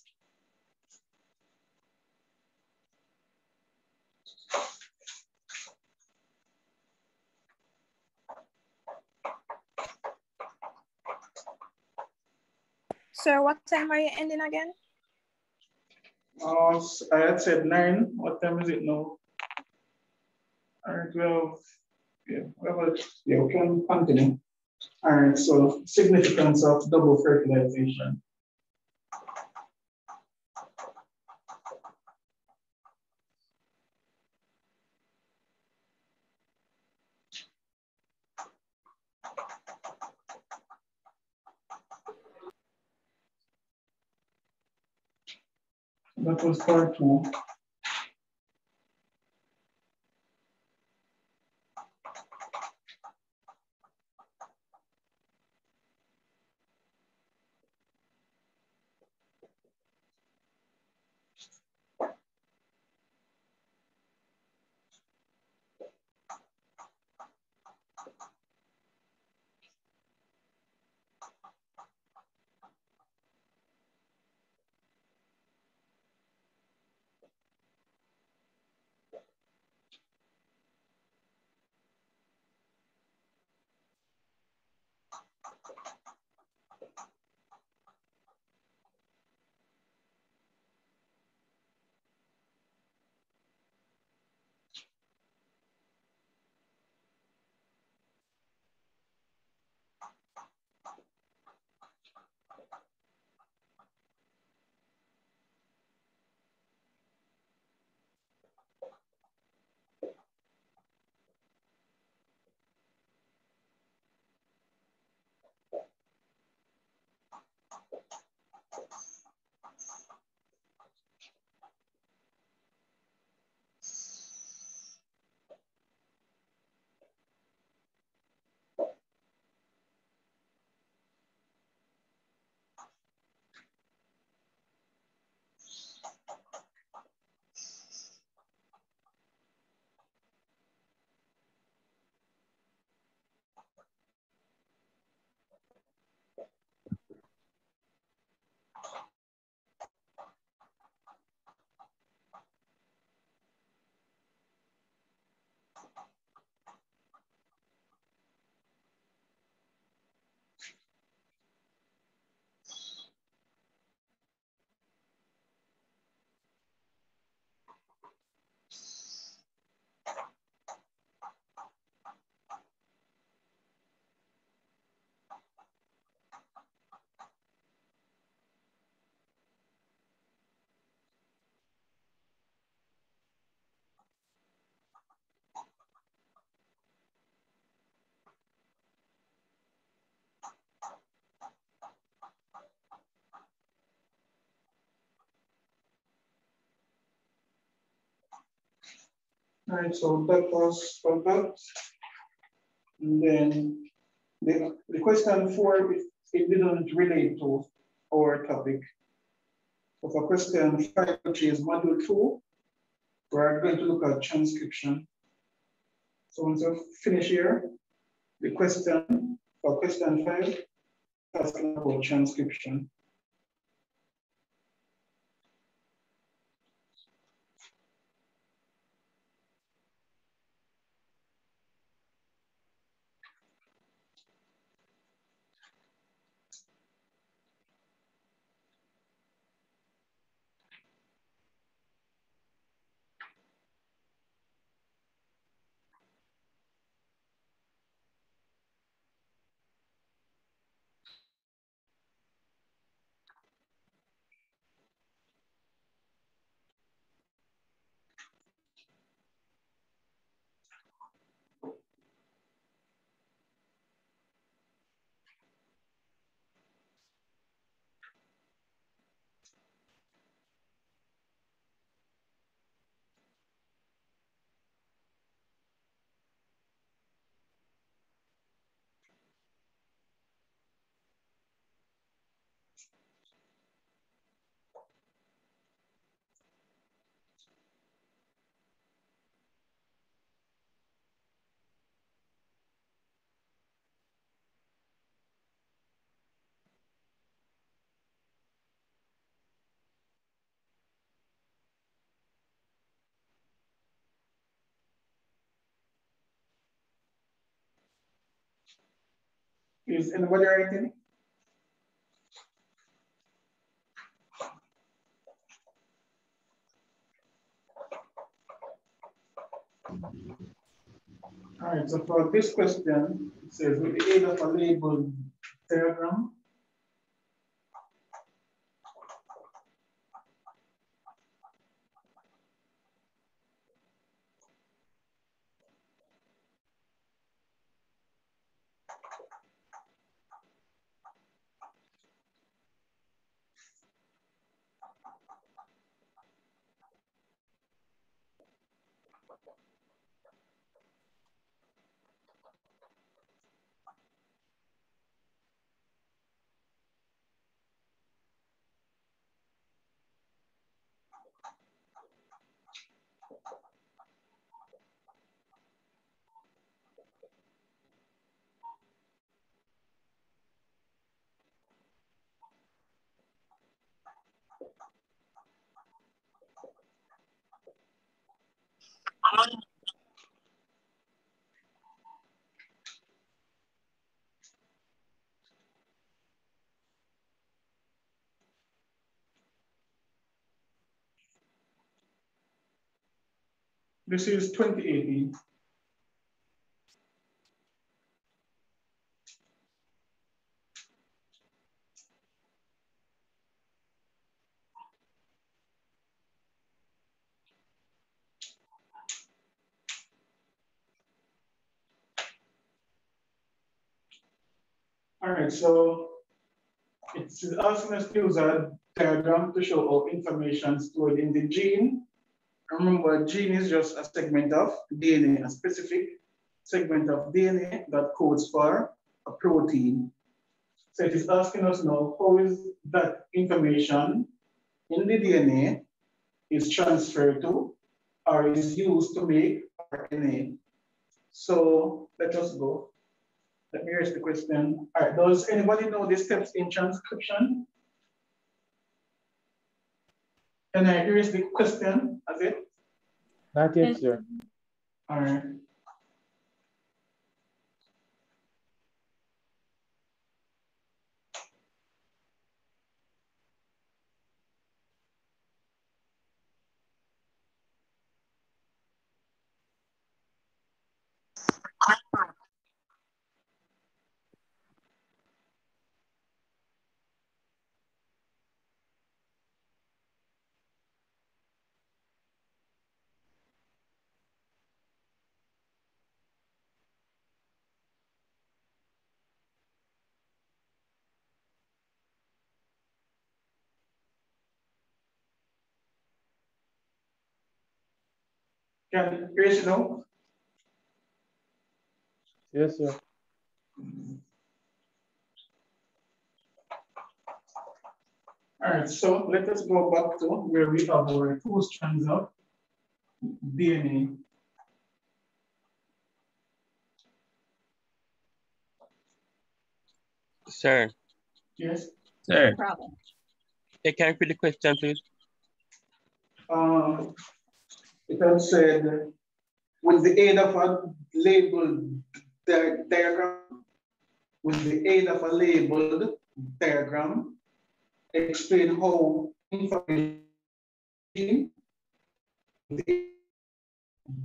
So what time are you ending again? Uh, I had said nine. What time is it now? All right, well, yeah, well, uh, yeah, we can continue. All right, so significance of double fertilization. That was part two. All right, so that was for that. And then the, the question four, it, it didn't relate to our topic. So for question five, which is module two, we're going to look at transcription. So once you finish here, the question for question five, asking about transcription. Is anybody writing? All right, so for this question, it says with the aid a labeled diagram, This is 2018. All right, so it's asking us to use a diagram to show all information stored in the gene Remember, a gene is just a segment of DNA, a specific segment of DNA that codes for a protein. So it is asking us now, how is that information in the DNA is transferred to or is used to make RNA? So let us go. Let me raise the question. All right, does anybody know the steps in transcription? And I raise the question as it? Not yet, sir. All right. Can you know? Yes, sir. All right, so let us go back to where we have our two strands of DNA. Sir. Yes. Sir. No Problem. Hey, can you repeat the question, please? Um, it has said, with the aid of a labeled di diagram, with the aid of a labeled diagram, explain how information the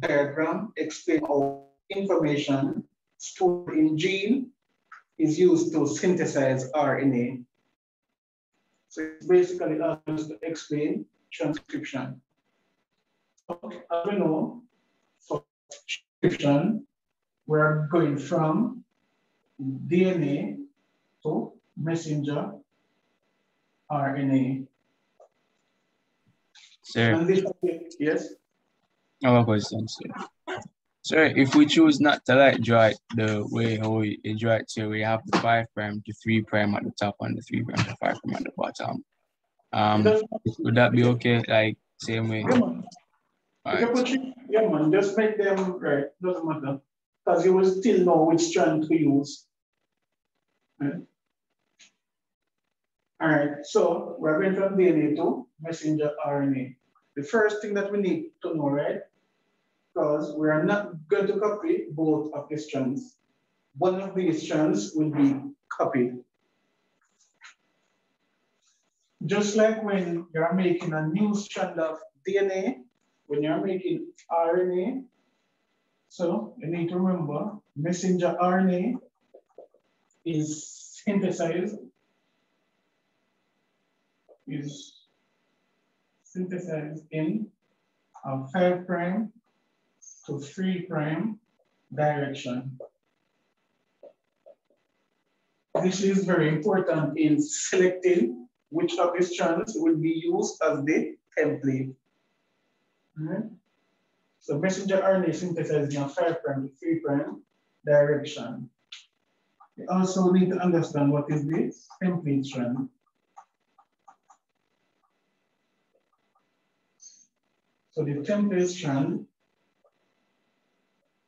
diagram explain how information stored in gene is used to synthesize RNA. So it's basically us to explain transcription. As we know, for transcription, we're going from DNA to messenger RNA. Sir. This, yes? Have a question, sir. Sir, if we choose not to like draw it the way how we draw it, so we have the five prime to three prime at the top and the three prime to five prime at the bottom. Um, would that be okay? Like same way? All You can put yeah, man, just make them right, doesn't matter. Because you will still know which strand to use. Right? All right, so we're going from DNA to messenger RNA. The first thing that we need to know, right? Because we are not going to copy both of the strands. one of these strands will be copied. Just like when you're making a new strand of DNA, when you're making RNA, so you need to remember messenger RNA is synthesized, is synthesized in a five prime to three prime direction. This is very important in selecting which of these strands will be used as the template. Right? So messenger RNA synthesizing a five prime to three prime direction. You also need to understand what is the template strand. So the template strand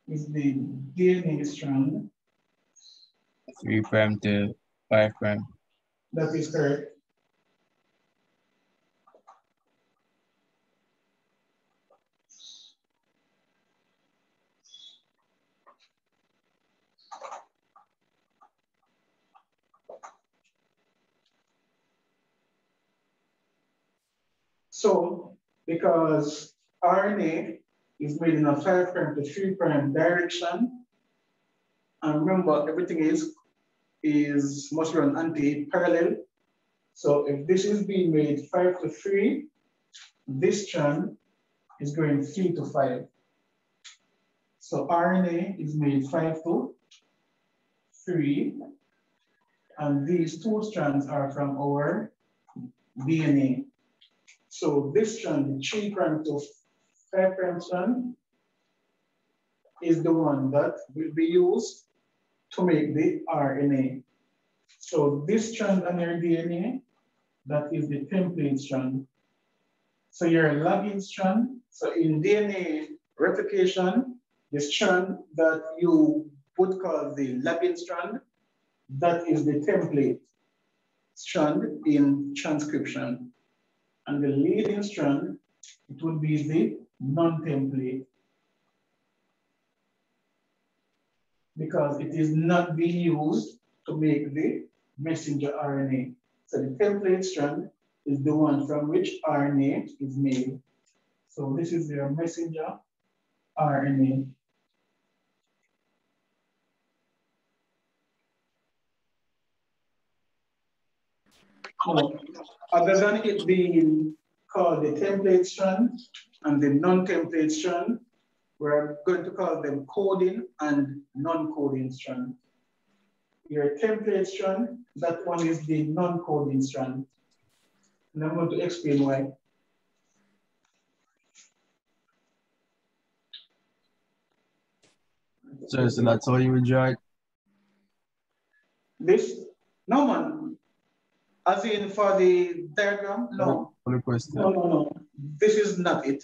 is the DNA strand. Three prime to five prime. That is correct. So, because RNA is made in a five prime to three prime direction, and remember everything is is must run anti-parallel. So if this is being made five to three, this strand is going three to five. So RNA is made five to three, and these two strands are from our DNA. So this strand, the three prime to five prime strand, is the one that will be used to make the RNA. So this strand on your DNA, that is the template strand. So your lagging strand, so in DNA replication, the strand that you would call the lagging strand, that is the template strand in transcription. And the leading strand, it would be the non-template. Because it is not being used to make the messenger RNA. So the template strand is the one from which RNA is made. So this is their messenger RNA. Other than it being called the template strand and the non-template strand, we're going to call them coding and non-coding strand. Your template strand, that one is the non-coding strand. And I'm going to explain why. So, so that's all you would draw? This, no man, as in for the diagram, no. For question. No, no, no. This is not it.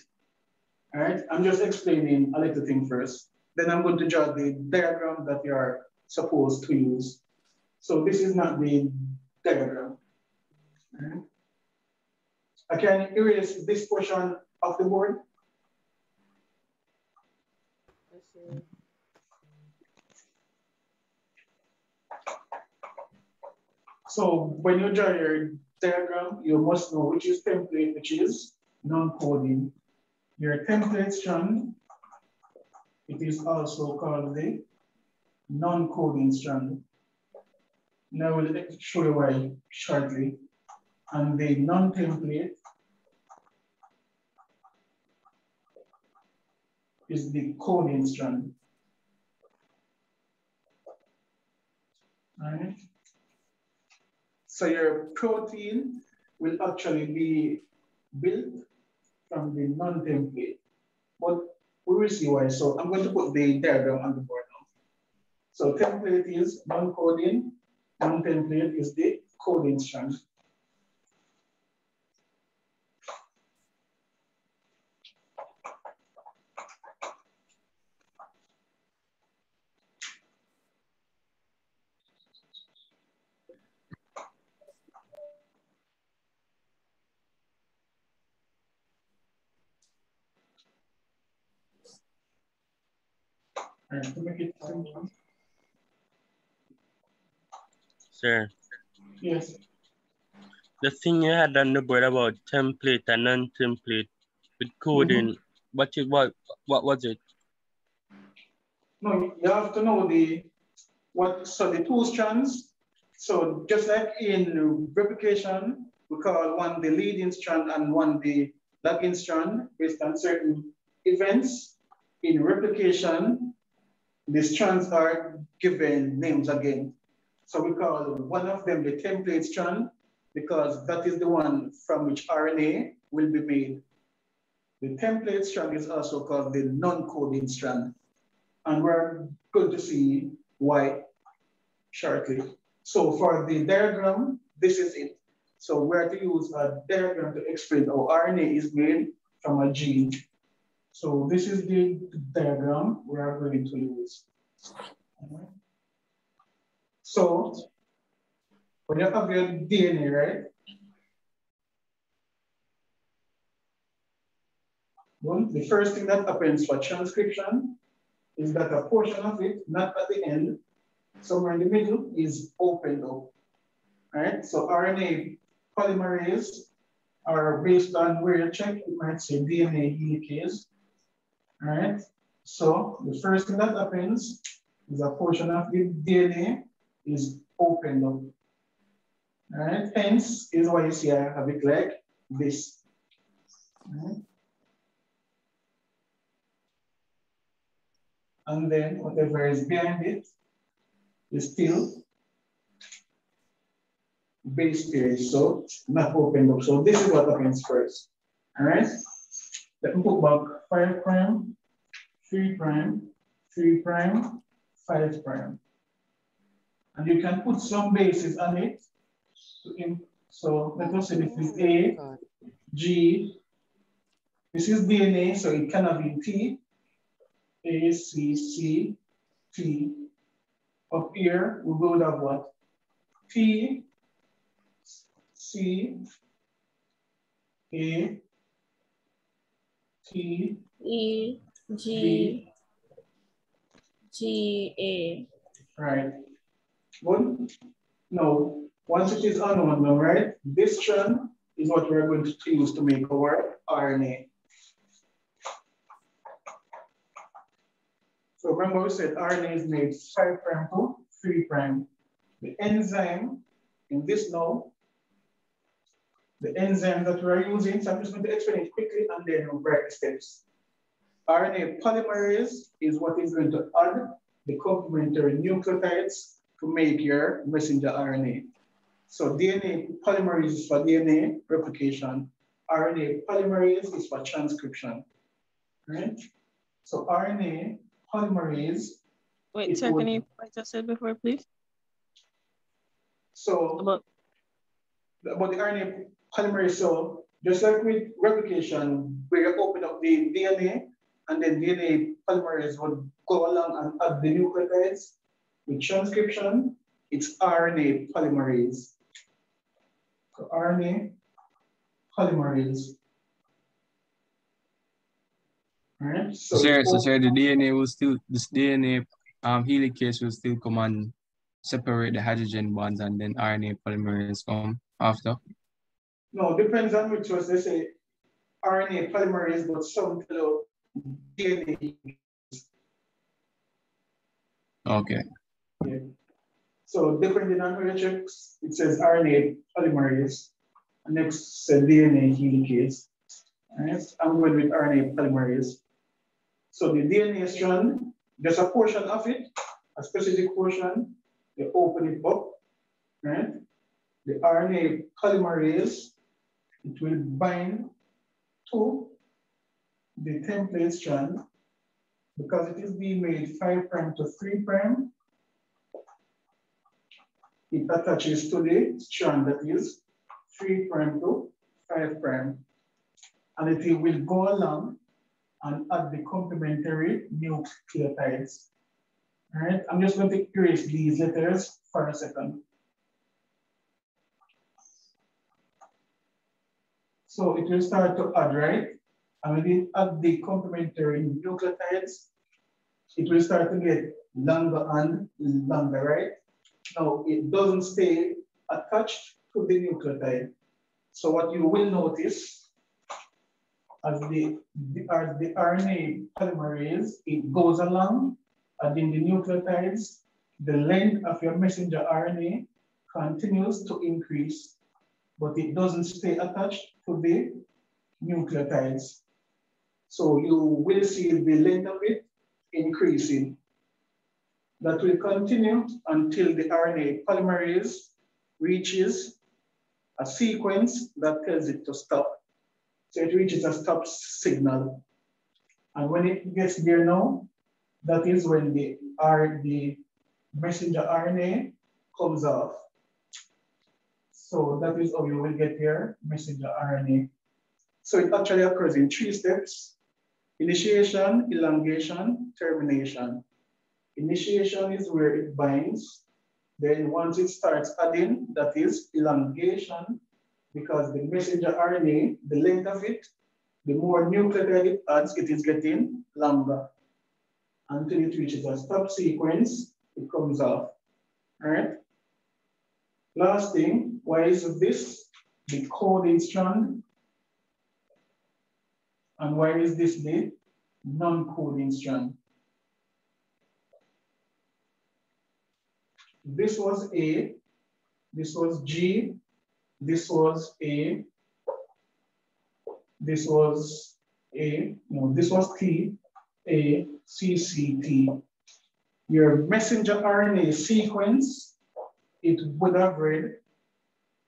All right, I'm just explaining a little thing first. Then I'm going to draw the diagram that you are supposed to use. So this is not the diagram. All right. I can erase this portion of the board. So when you draw your diagram, you must know which is template, which is non-coding. Your template strand, it is also called the non-coding strand. Now we'll show you why shortly. And the non-template is the coding strand. All right. So your protein will actually be built from the non-template, but we will see why. So I'm going to put the diagram on the board now. So template is non-coding, non-template is the coding strand. Sir, Yes. the thing you had on the board about template and non-template with coding, mm-hmm. what you what what was it? No, you have to know the what so the two strands. So just like in replication, we call one the leading strand and one the lagging strand based on certain events. In replication, the strands are given names again. So we call one of them the template strand because that is the one from which RNA will be made. The template strand is also called the non-coding strand. And we're going to see why shortly. So for the diagram, this is it. So we're to use a diagram to explain how RNA is made from a gene. So this is the diagram we are going to use. So when you have your DNA, right? The first thing that happens for transcription is that a portion of it, not at the end, somewhere in the middle, is opened up. Right? So RNA polymerase are based on where you check, it might say DNA helicase. All right. So the first thing that happens is a portion of the DNA is opened up. All right. Hence is why you see I have it like this. And then whatever is behind it is still base pairs, so not opened up. So this is what happens first. All right. Let me put back five prime, three prime, three prime, five prime. And you can put some bases on it. So let us say this is A, G. This is DNA, so it cannot be T. A, C, C, T. Up here, we will have what? T, C, A, T, E, G, G, A. Right. Good. no, once it is unknown now, right? This strand is what we're going to use to make our RNA. So remember we said RNA is made 5 prime to 3 prime. The enzyme in this now, the enzyme that we're using, so I'm just going to explain it quickly and then we'll break the steps. RNA polymerase is what is going to add the complementary nucleotides to make your messenger RNA. So DNA polymerase is for DNA replication. RNA polymerase is for transcription, right? So RNA polymerase. Wait, sir, can you what I said before, please? So about, about the RNA polymerase, so just like with replication, where you open up the DNA and then DNA polymerase would go along and add the nucleotides. With transcription, it's RNA polymerase. So RNA polymerase. All right. So, sir, so sir, the DNA will still this DNA um helicase will still come and separate the hydrogen bonds and then RNA polymerase come after? No, depends on which was they say RNA polymerase, but some below DNA. Okay. Yeah. So depending on you it says RNA polymerase. And next said DNA helicase. All right, I'm going with RNA polymerase. So the DNA strand, there's a portion of it, a specific portion, you open it up, right? The RNA polymerase, it will bind to the template strand because it is being made 5 prime to 3 prime. It attaches to the strand that is 3 prime to 5 prime. And it will go along and add the complementary nucleotides. All right, I'm just going to erase these letters for a second. So it will start to add, right? And when it add the complementary nucleotides, it will start to get longer and longer, right? Now, it doesn't stay attached to the nucleotide. So what you will notice as the, the, as the RNA polymerase, it goes along and in the nucleotides, the length of your messenger RNA continues to increase, but it doesn't stay attached to the nucleotides. So you will see the length of it increasing. That will continue until the RNA polymerase reaches a sequence that tells it to stop. So it reaches a stop signal. And when it gets there now, that is when the, R, the messenger RNA comes off. So that is how you will get your messenger RNA. So it actually occurs in three steps. Initiation, elongation, termination. Initiation is where it binds. Then once it starts adding, that is elongation, because the messenger RNA, the length of it, the more nucleotide it adds, it is getting longer. Until it reaches a stop sequence, it comes off. All right? Last thing, why is this the coding strand? And where is this the non-coding strand? This was A, this was G, this was A, this was A, no, this was T, A, C, C, T. Your messenger RNA sequence, it would have read,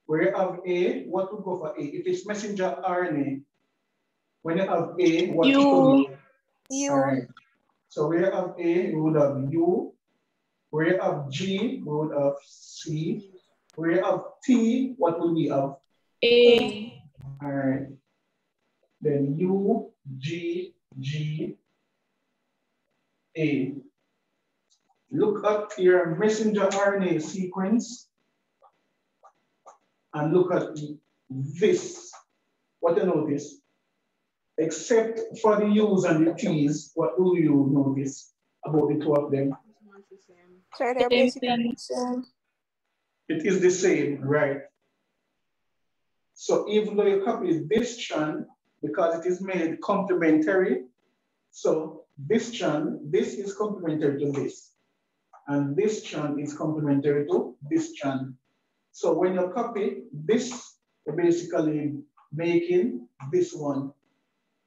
where you have A, what would go for A? If it's messenger RNA, when you have A, what U. U. All right. So where you have A, you would have U, where you have G, we would have C. Where you have T, what would we have? A. All right. Then U, G, G, A. Look at your messenger RNA sequence and look at this. What do you notice? Except for the U's and the T's, what do you notice about the two of them? So they're basically the same. It is the same, right? So even though you copy this strand, because it is made complementary, so this strand, this is complementary to this. And this strand is complementary to this strand. So when you copy this, you're basically making this one.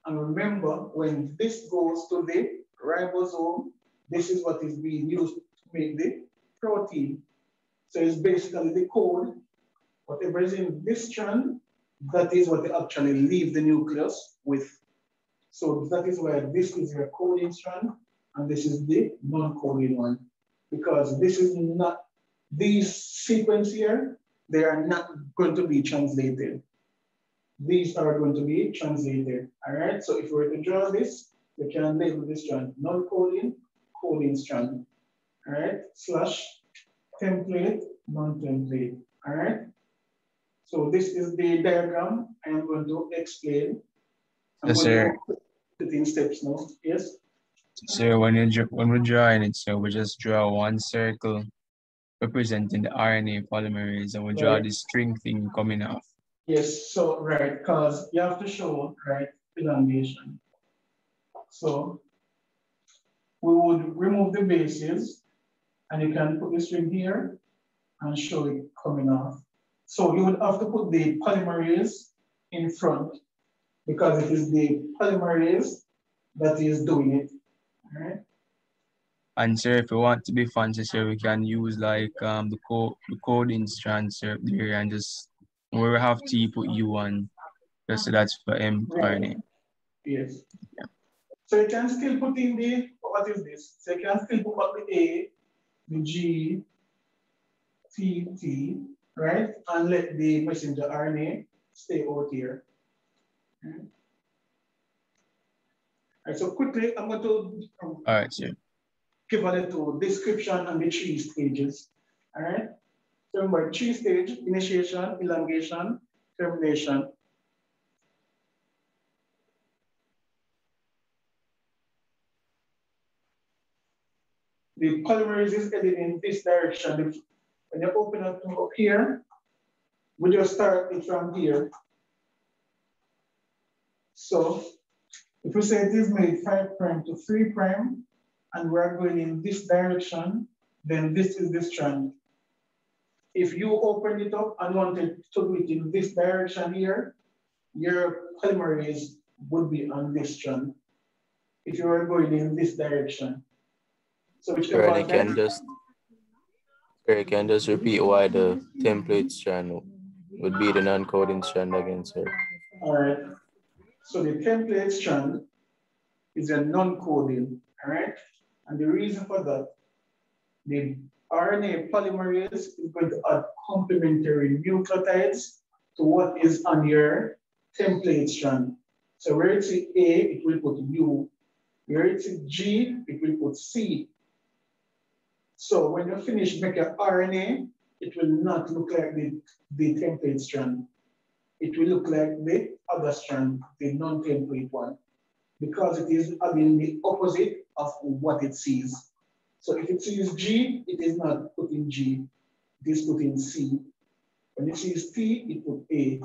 And remember, when this goes to the ribosome, this is what is being used to make the protein. So it's basically the code. Whatever is in this strand, that is what they actually leave the nucleus with. So that is where this is your coding strand, and this is the non-coding one. Because this is not, these sequence here, they are not going to be translated. These are going to be translated, all right? So if we were to draw this, we can label this strand non-coding, coding strand all right, slash template, non-template, all right? So this is the diagram I am going to explain. I'm yes, sir. Put in steps now, yes? So when, you, when we're drawing it, so we just draw one circle representing the RNA polymerase and we draw right. the string thing coming off. Yes, so right, because you have to show, right, elongation. So we would remove the bases and you can put the string here and show it coming off. So you would have to put the polymerase in front because it is the polymerase that is doing it. And sir, if you want to be fancy, sir, we can use like um the code the coding strand sir there and just where we have T put U on just so that's for M Right. Yes. Yeah. So you can still put in the, what is this? So you can still put up the A, the G, T, T, right? And let the messenger RNA stay out here. Okay. All right, so quickly, I'm going to um, All right, sir. A little description on the three stages. All right. So remember, three stage, initiation, elongation, termination. The polymerase is heading in this direction. When you open up up here, we just start it from here. So if we say it is made five prime to three prime, and we're going in this direction, then this is the strand. If you open it up and wanted to do it in this direction here, your polymerase would be on this strand. If you are going in this direction. So which Sure, you can just you can just repeat why the template strand would be the non-coding strand again, sir. All right. So the template strand is a non-coding, all right? And the reason for that, the RNA polymerase is going to add complementary nucleotides to what is on your template strand. So where it's A, it will put U. Where it's G, it will put C. So when you finish making RNA, it will not look like the, the template strand. It will look like the other strand, the non-template one, because it is having the opposite of what it sees. So if it sees G, it is not put in G, it is put in C. When it sees T, it put A.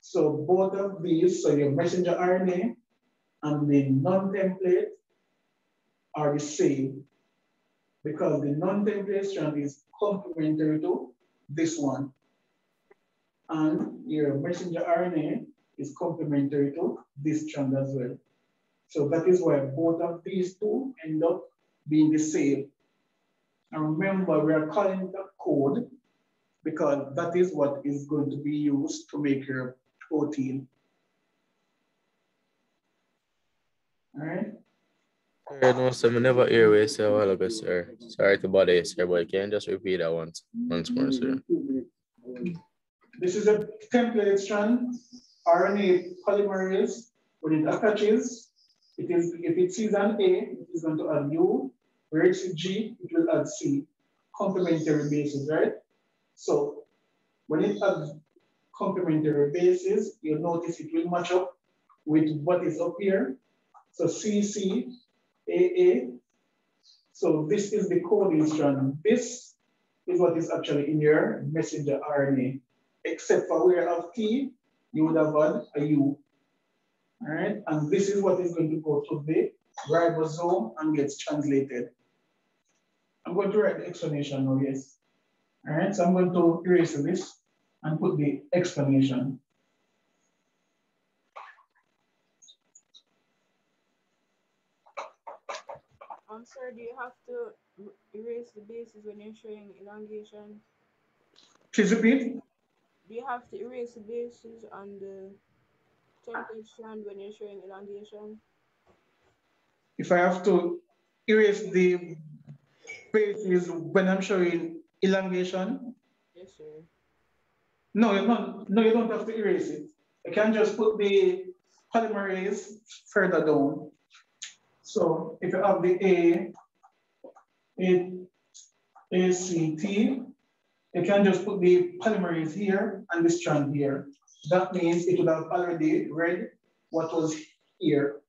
So both of these, so your messenger RNA and the non-template are the same because the non-template strand is complementary to this one. And your messenger RNA is complementary to this strand as well. So that is why both of these two end up being the same. And remember, we are calling the code because that is what is going to be used to make your protein. All right. Sir, no, sir, I never hear what you say a while ago, sir. Sorry to bother you, sir, but you can just repeat that once, once more, sir. This is a template strand, RNA polymerase. When it attaches, it is if it sees an A, it is going to add U. Where it's G, it will add C. Complementary bases, right? So when it adds complementary bases, you'll notice it will match up with what is up here. So CC, AA. So this is the coding strand. This is what is actually in your messenger RNA. Except for where of T, you would have had a U. All right, and this is what is going to go to the ribosome and gets translated. I'm going to write the explanation now, yes. All right, so I'm going to erase this and put the explanation. Um, sir, do you have to erase the bases when you're showing elongation? Please repeat. Do you have to erase the bases on the strand when you're showing elongation? If I have to erase the bases when I'm showing elongation, Yes, sir. no, you don't, no, you don't have to erase it. You can just put the polymerase further down. So if you have the A, A, ACT, you can just put the polymerase here and the strand here. That means it would have already read what was here.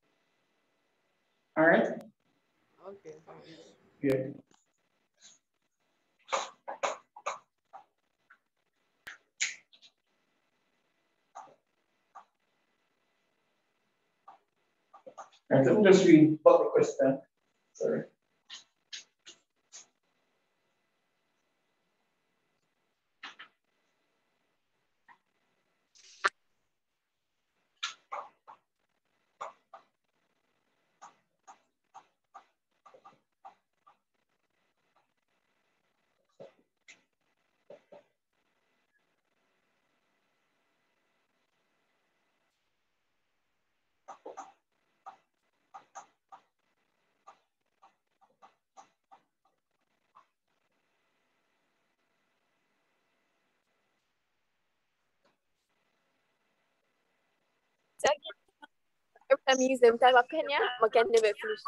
All right? Okay, thanks. Yeah. Right, let me just read the question. Sorry. Every time you use them type of pen, yeah, I can never finish.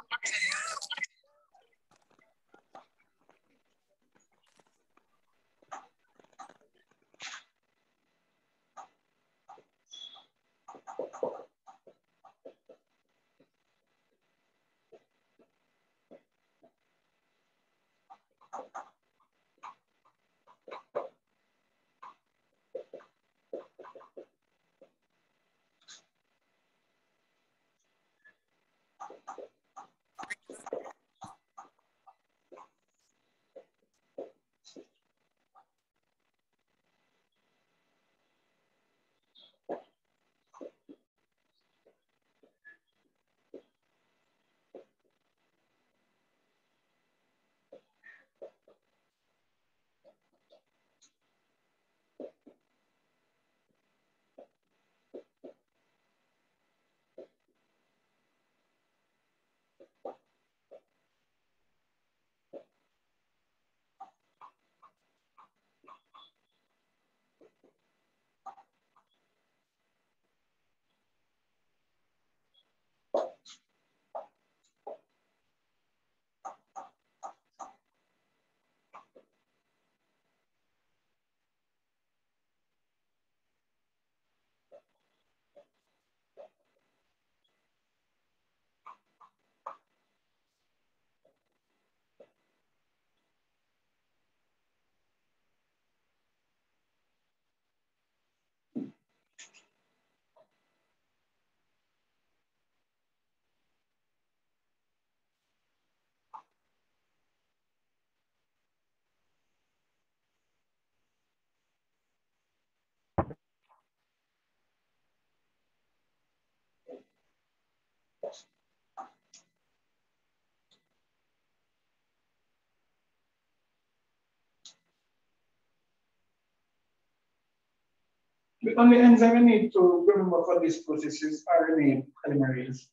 The only enzyme we need to remember for this process is RNA polymerase.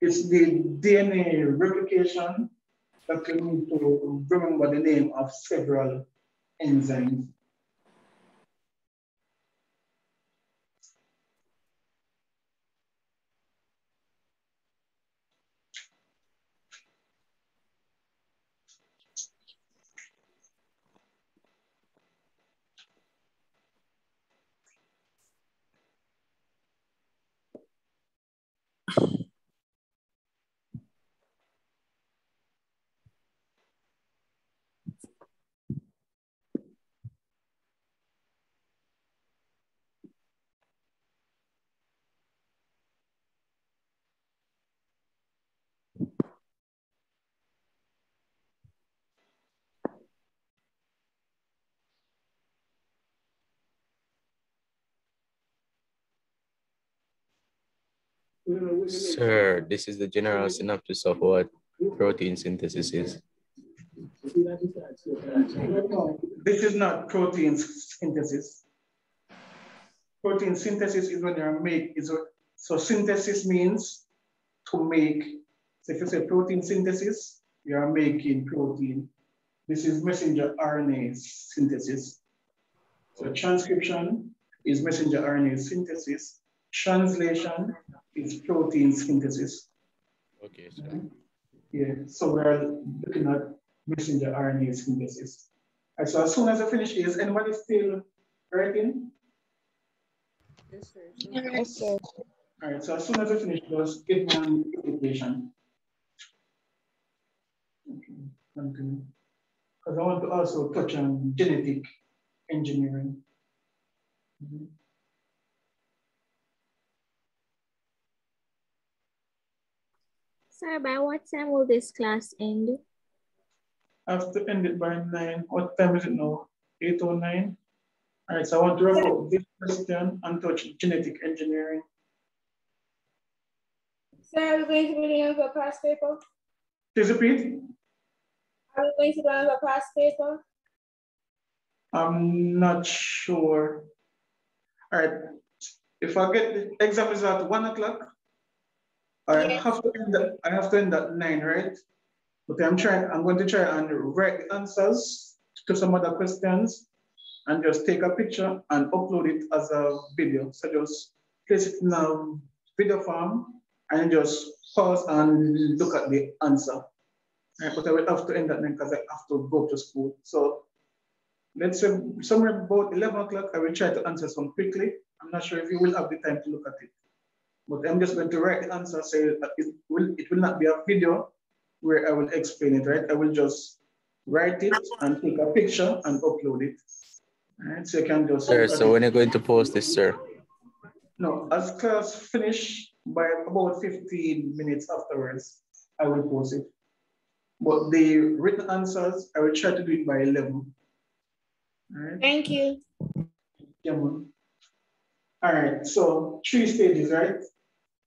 It's the DNA replication that we need to remember the name of several enzymes. Sir, this is the general synopsis of what protein synthesis is. This is not protein synthesis. Protein synthesis is when you is what, so synthesis means to make, so if you say protein synthesis, you are making protein. This is messenger RNA synthesis. So transcription is messenger RNA synthesis. Translation is protein synthesis. Okay, sir. Yeah, so we're looking at messenger RNA synthesis. And so as soon as I finish, is anybody still writing? Yes, sir. Yes, sir. All right, so as soon as I finish, just give me an invitation. Okay, continue. Because I want to also touch on genetic engineering. Mhm. Sir, by what time will this class end? I have to end it by nine. What time is it now? Eight or nine? All right, so I want to wrap up this question and touch genetic engineering. Sir, are we going to be doing a past paper? Please repeat. Are we going to do a past paper? I'm not sure. All right, if I get the exam is at one o'clock, I Yes. have to end that, I have to end at nine, right? But I'm trying, I'm going to try and write answers to some other questions and just take a picture and upload it as a video. So just place it in a video form and just pause and look at the answer. Right, but I will have to end at nine because I have to go to school. So let's say somewhere about 11 o'clock, I will try to answer some quickly. I'm not sure if you will have the time to look at it. But I'm just going to write the answer, say that it will, it will not be a video where I will explain it, right? I will just write it and take a picture and upload it. All right, so you can just. Sir, so when are you going to post this, sir? No, as class finish by about 15 minutes afterwards, I will post it. But the written answers, I will try to do it by 11. All right. Thank you. Yeah, man. All right, so three stages, right?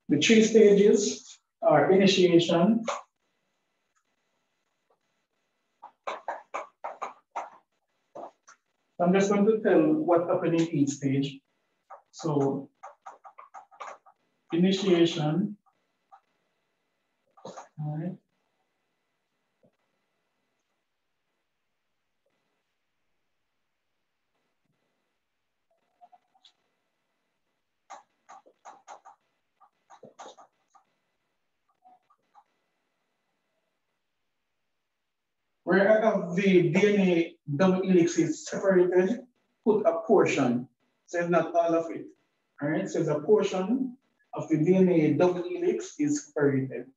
The three stages are initiation, I'm just going to tell what happened in each stage. So initiation, all right. Where I have the DNA double helix is separated, put a portion. It's not all of it. All right, it's a portion of the DNA double helix is separated.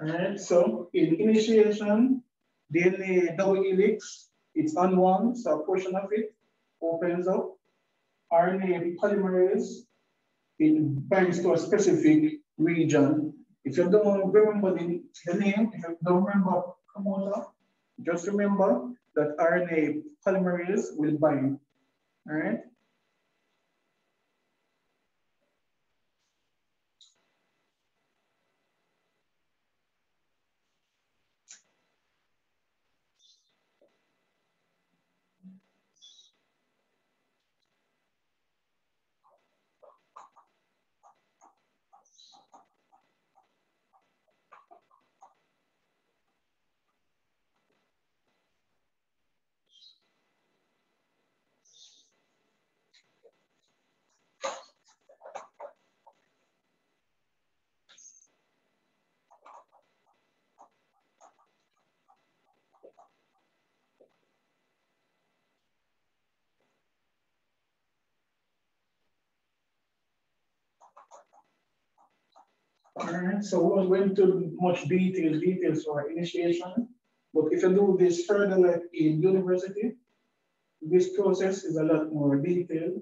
Alright, so in initiation, DNA double helix, it's unwound, so a portion of it opens up. RNA polymerase, it binds to a specific region. If you don't remember the, the name, if you don't remember promoter, just remember that RNA polymerase will bind, all right? All right, so we won't go into much detail, details for initiation, but if you do this further like in university, this process is a lot more detailed.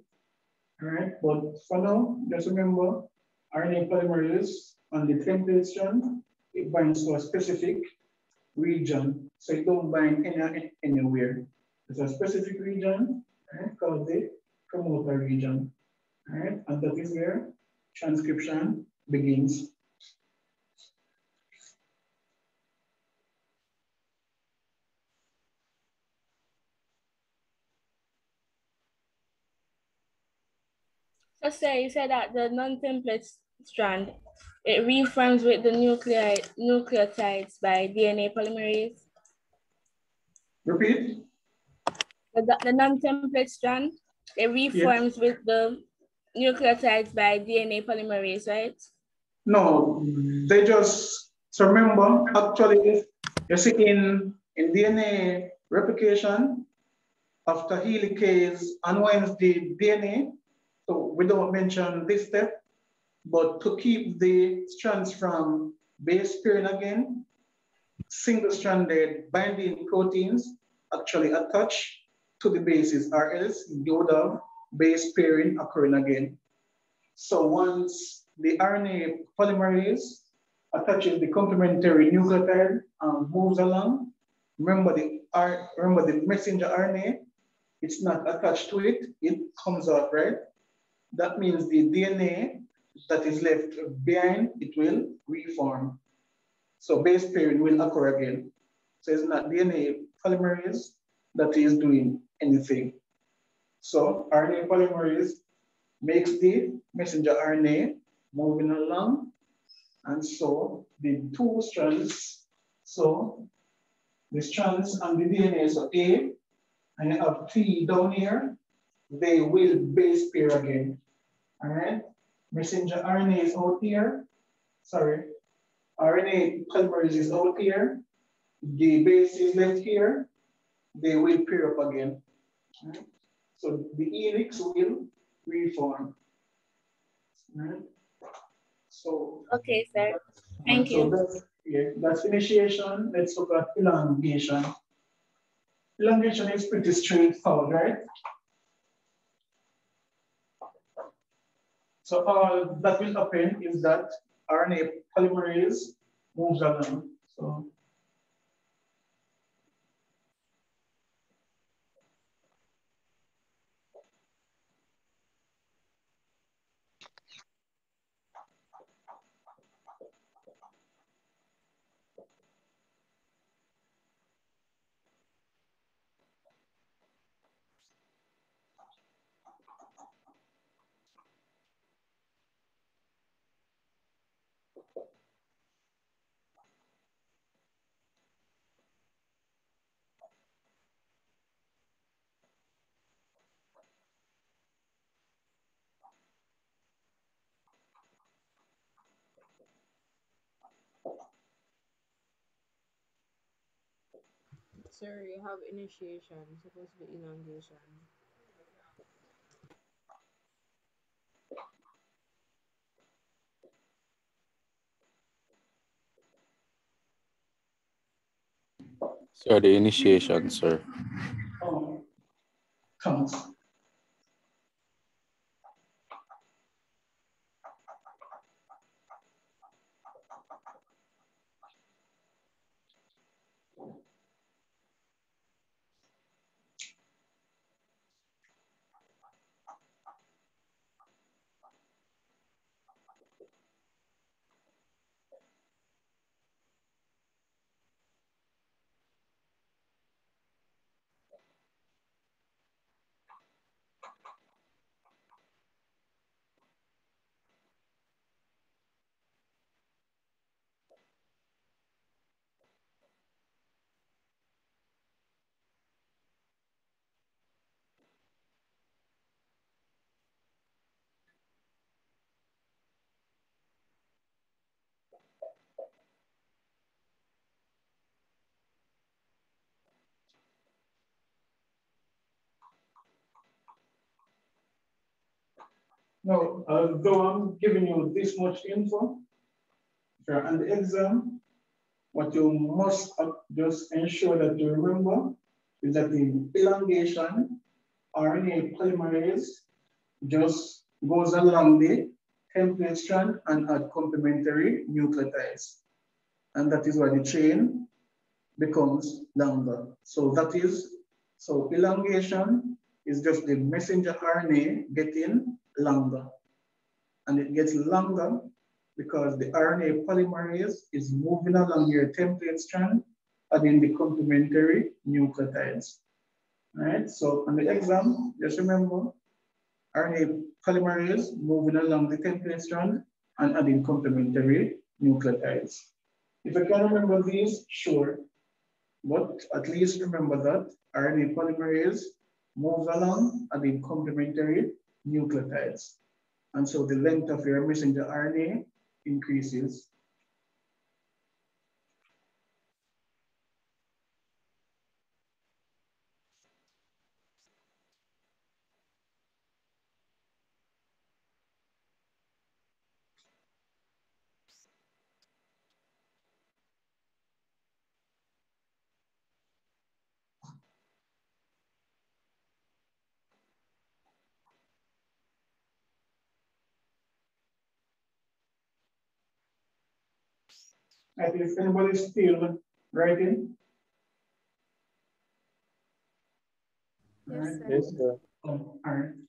All right, but for now, just remember RNA polymerase on the template strand, it binds to a specific region. So it don't bind any, anywhere. It's a specific region right, called the promoter region. All right, and that is where transcription begins. So say you said that the non-template strand, it reforms with the nuclei nucleotides by DNA polymerase. Repeat. The, the non-template strand, it reforms with the nucleotides by DNA polymerase, right? No, they just, so remember, actually, you see in, in DNA replication, after helicase unwinds the DNA, so we don't mention this step, but to keep the strands from base pairing again, single-stranded binding proteins actually attach to the bases, or else you would have base pairing occurring again. So once the RNA polymerase attaches the complementary nucleotide and moves along, remember the, remember the messenger RNA, it's not attached to it, it comes out, right? That means the DNA that is left behind, it will reform. So base pairing will occur again. So it's not DNA polymerase that is doing anything. So RNA polymerase makes the messenger RNA moving along. And so the two strands, so the strands and the DNA, so A, and you have T down here, they will base pair again. All right. Messenger RNA is out here. Sorry. RNA polymerase is out here. The base is left here. They will pair up again. Right? So the helix will reform. Right? So okay, sir. Thank so you. That's, yeah, that's initiation. Let's look at elongation. Elongation is pretty straightforward, right? So all that will happen is that RNA polymerase moves along. So Sorry, you have initiation, supposed to be elongation. Sir, the initiation, sir. Oh, counts. Now, although I'm giving you this much info, on the exam, what you must uh, just ensure that you remember is that the elongation RNA polymerase just goes along the template strand and add complementary nucleotides. And that is why the chain becomes longer. So that is, so elongation is just the messenger RNA getting longer. And it gets longer because the RNA polymerase is moving along your template strand adding the complementary nucleotides. All right, so on the exam, just remember RNA polymerase moving along the template strand and adding complementary nucleotides. If you can remember these, sure, but at least remember that RNA polymerase moves along adding complementary nucleotides. And so the length of your messenger RNA increases. And if anybody's still writing? All right. Yes, sir. Oh, all right.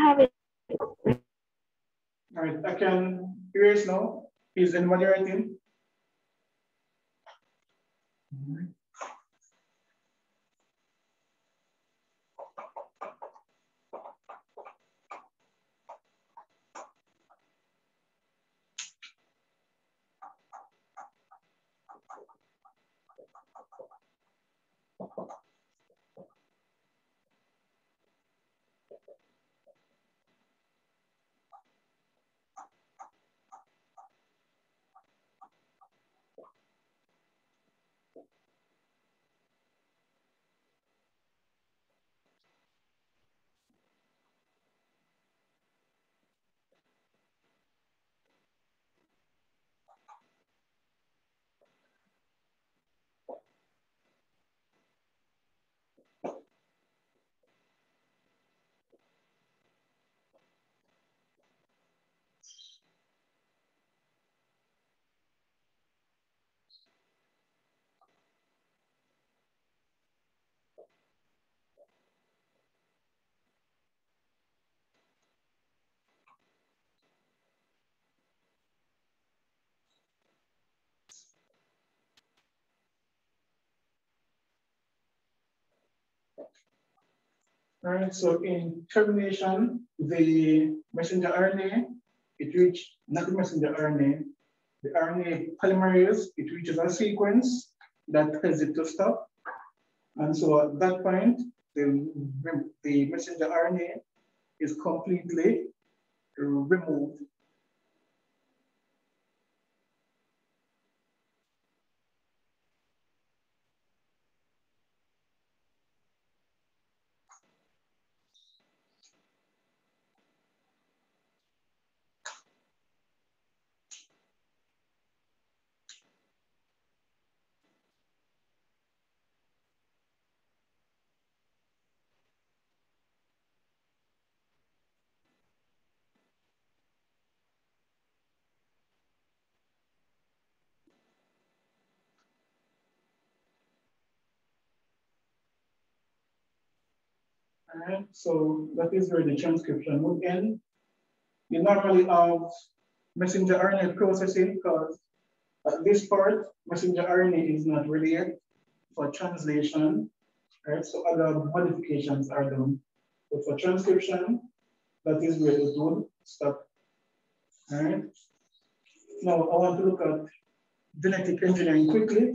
Have it. All right, I can erase now. Is anybody writing? Right, so in termination, the messenger RNA, it reached, not the messenger RNA, the RNA polymerase, it reaches a sequence that tells it to stop. And so at that point, the, the messenger RNA is completely removed. Alright, so that is where the transcription would end. You normally have messenger RNA processing because at this part, messenger RNA is not ready yet for translation, right? So other modifications are done. But for transcription, that is where it would stop. All right. Now I want to look at genetic engineering quickly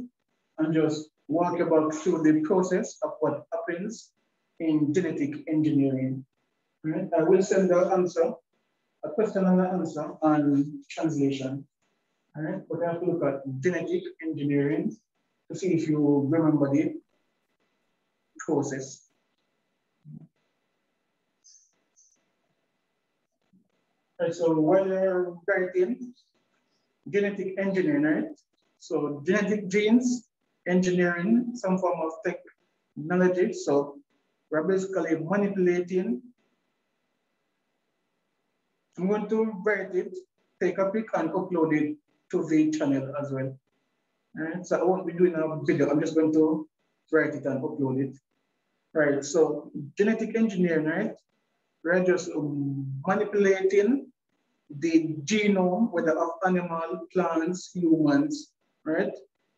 and just walk about through the process of what happens in genetic engineering. Right? I will send the answer, a question and an answer on translation. All right, but I have to look at genetic engineering to see if you remember the process. Right, so while writing genetic engineering, right? So genetic genes, engineering, some form of technology. So we're basically manipulating. I'm going to write it, take a pic and upload it to the channel as well. Right, so I won't be doing a video, I'm just going to write it and upload it. Right, so genetic engineering, right? We're just um, manipulating the genome, whether of animal, plants, humans, right?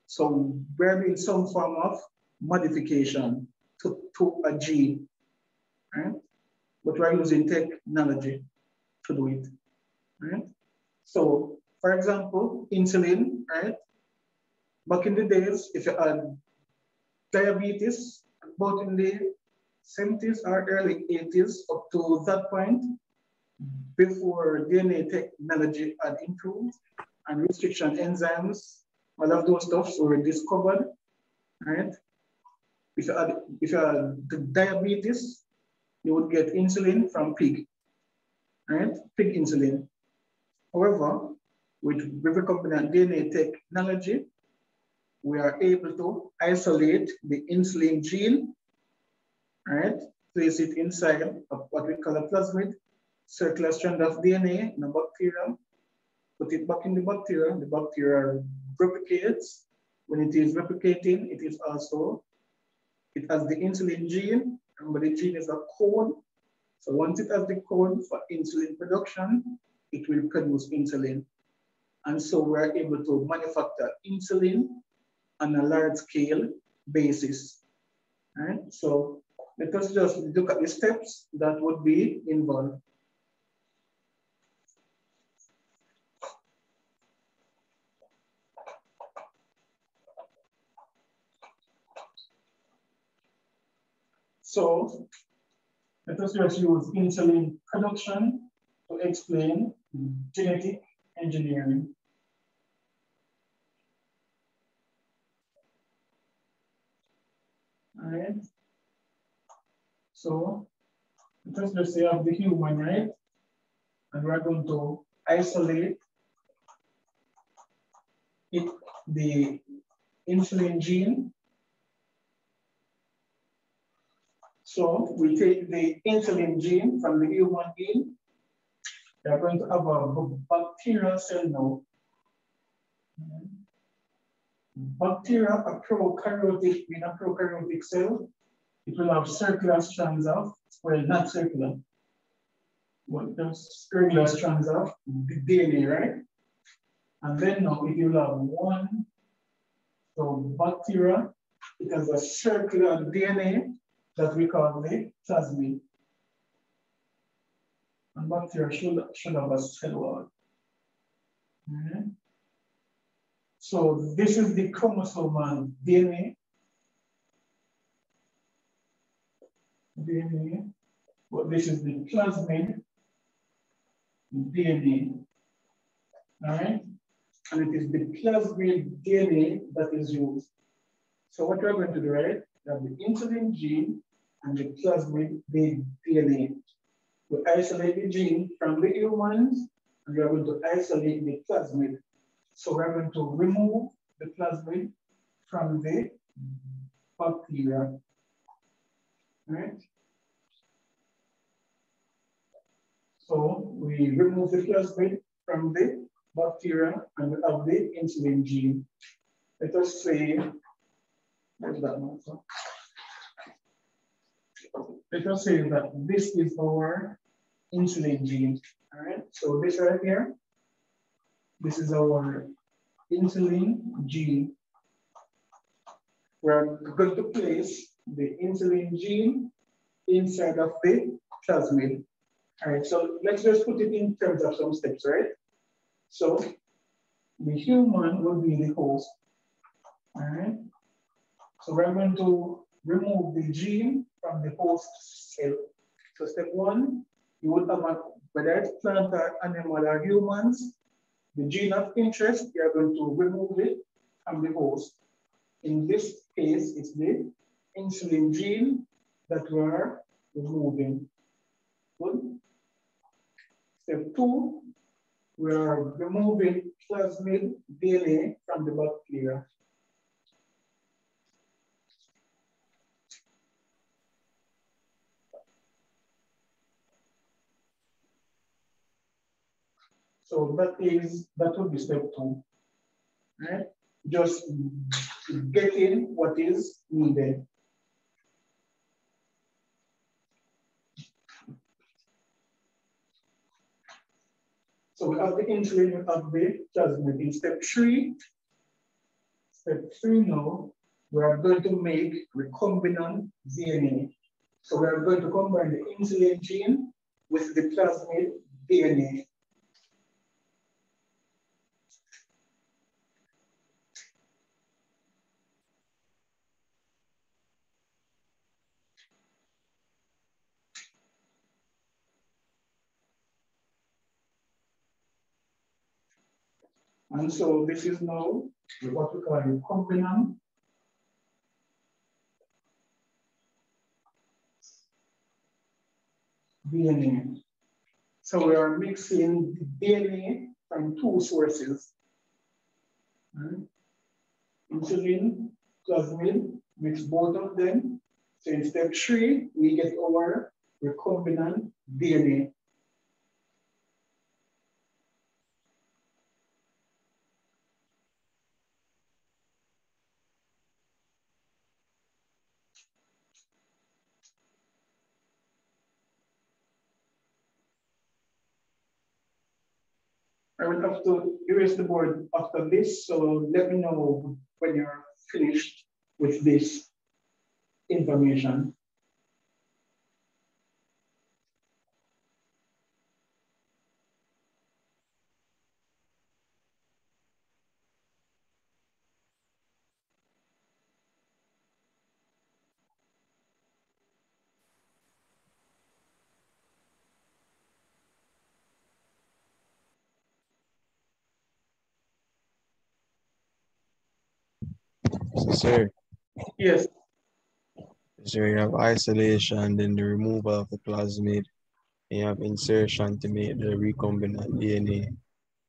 So we're doing some form of modification to, to a gene, right? But we're using technology to do it, right? So, for example, insulin, right? Back in the days, if you had diabetes, both in the 70s or early 80s, up to that point, before DNA technology had improved and restriction enzymes, all of those stuffs were discovered, right? If you had, if you had diabetes, you would get insulin from pig, right? Pig insulin. However, with recombinant DNA technology, we are able to isolate the insulin gene, right? Place it inside of what we call a plasmid, circular strand of DNA in a bacterium, put it back in the bacteria, the bacteria replicates. When it is replicating, it is also it has the insulin gene. Remember, the gene is a code. So once it has the code for insulin production, it will produce insulin. And so we're able to manufacture insulin on a large scale basis. Right? So let us just look at the steps that would be involved. So let us just use insulin production to explain genetic engineering. All right. So let us just say have the human, right? And we're going to isolate it, the insulin gene So we take the insulin gene from the human gene. We are going to have a bacterial cell now. Bacteria, a prokaryotic, in a prokaryotic cell, it will have circular strands of, well, not circular, but just regular strands of DNA, right? And then now it will have one, so bacteria, it has a circular DNA that we call the plasmid. And bacteria should, should have a cell wall. So this is the chromosomal DNA. DNA, but this is the plasmid DNA. All right? And it is the plasmid DNA that is used. So what we're going to do, right? We have the insulin gene and the plasmid DNA. We isolate the gene from the humans, and we are going to isolate the plasmid. So we're going to remove the plasmid from the bacteria. Right? So we remove the plasmid from the bacteria and we have the insulin gene. Let us say, where's that one? Let us say that this is our insulin gene. All right, so this right here, this is our insulin gene. We're going to place the insulin gene inside of the plasmid. All right, so let's just put it in terms of some steps, right? So the human will be the host. All right. So we're going to remove the gene from the host cell. So step one, you would have a, whether it's plant or animal or humans, the gene of interest, you're going to remove it from the host. In this case, it's the insulin gene that we're removing. Good. Step two, we are removing plasmid DNA from the bacteria. So that is, that would be step two, right? Just getting what is needed. So we have the insulin, we have the plasmid. In step three, step three now, we are going to make recombinant DNA. So we are going to combine the insulin gene with the plasmid DNA. And so this is now what we call a recombinant DNA. So we are mixing DNA from two sources. Right? Insulin, plasmid, mix both of them. So in step three, we get our recombinant DNA. I will have to erase the board after this, so let me know when you're finished with this information. Sir, Yes. so you have isolation, then the removal of the plasmid, and you have insertion to make the recombinant DNA.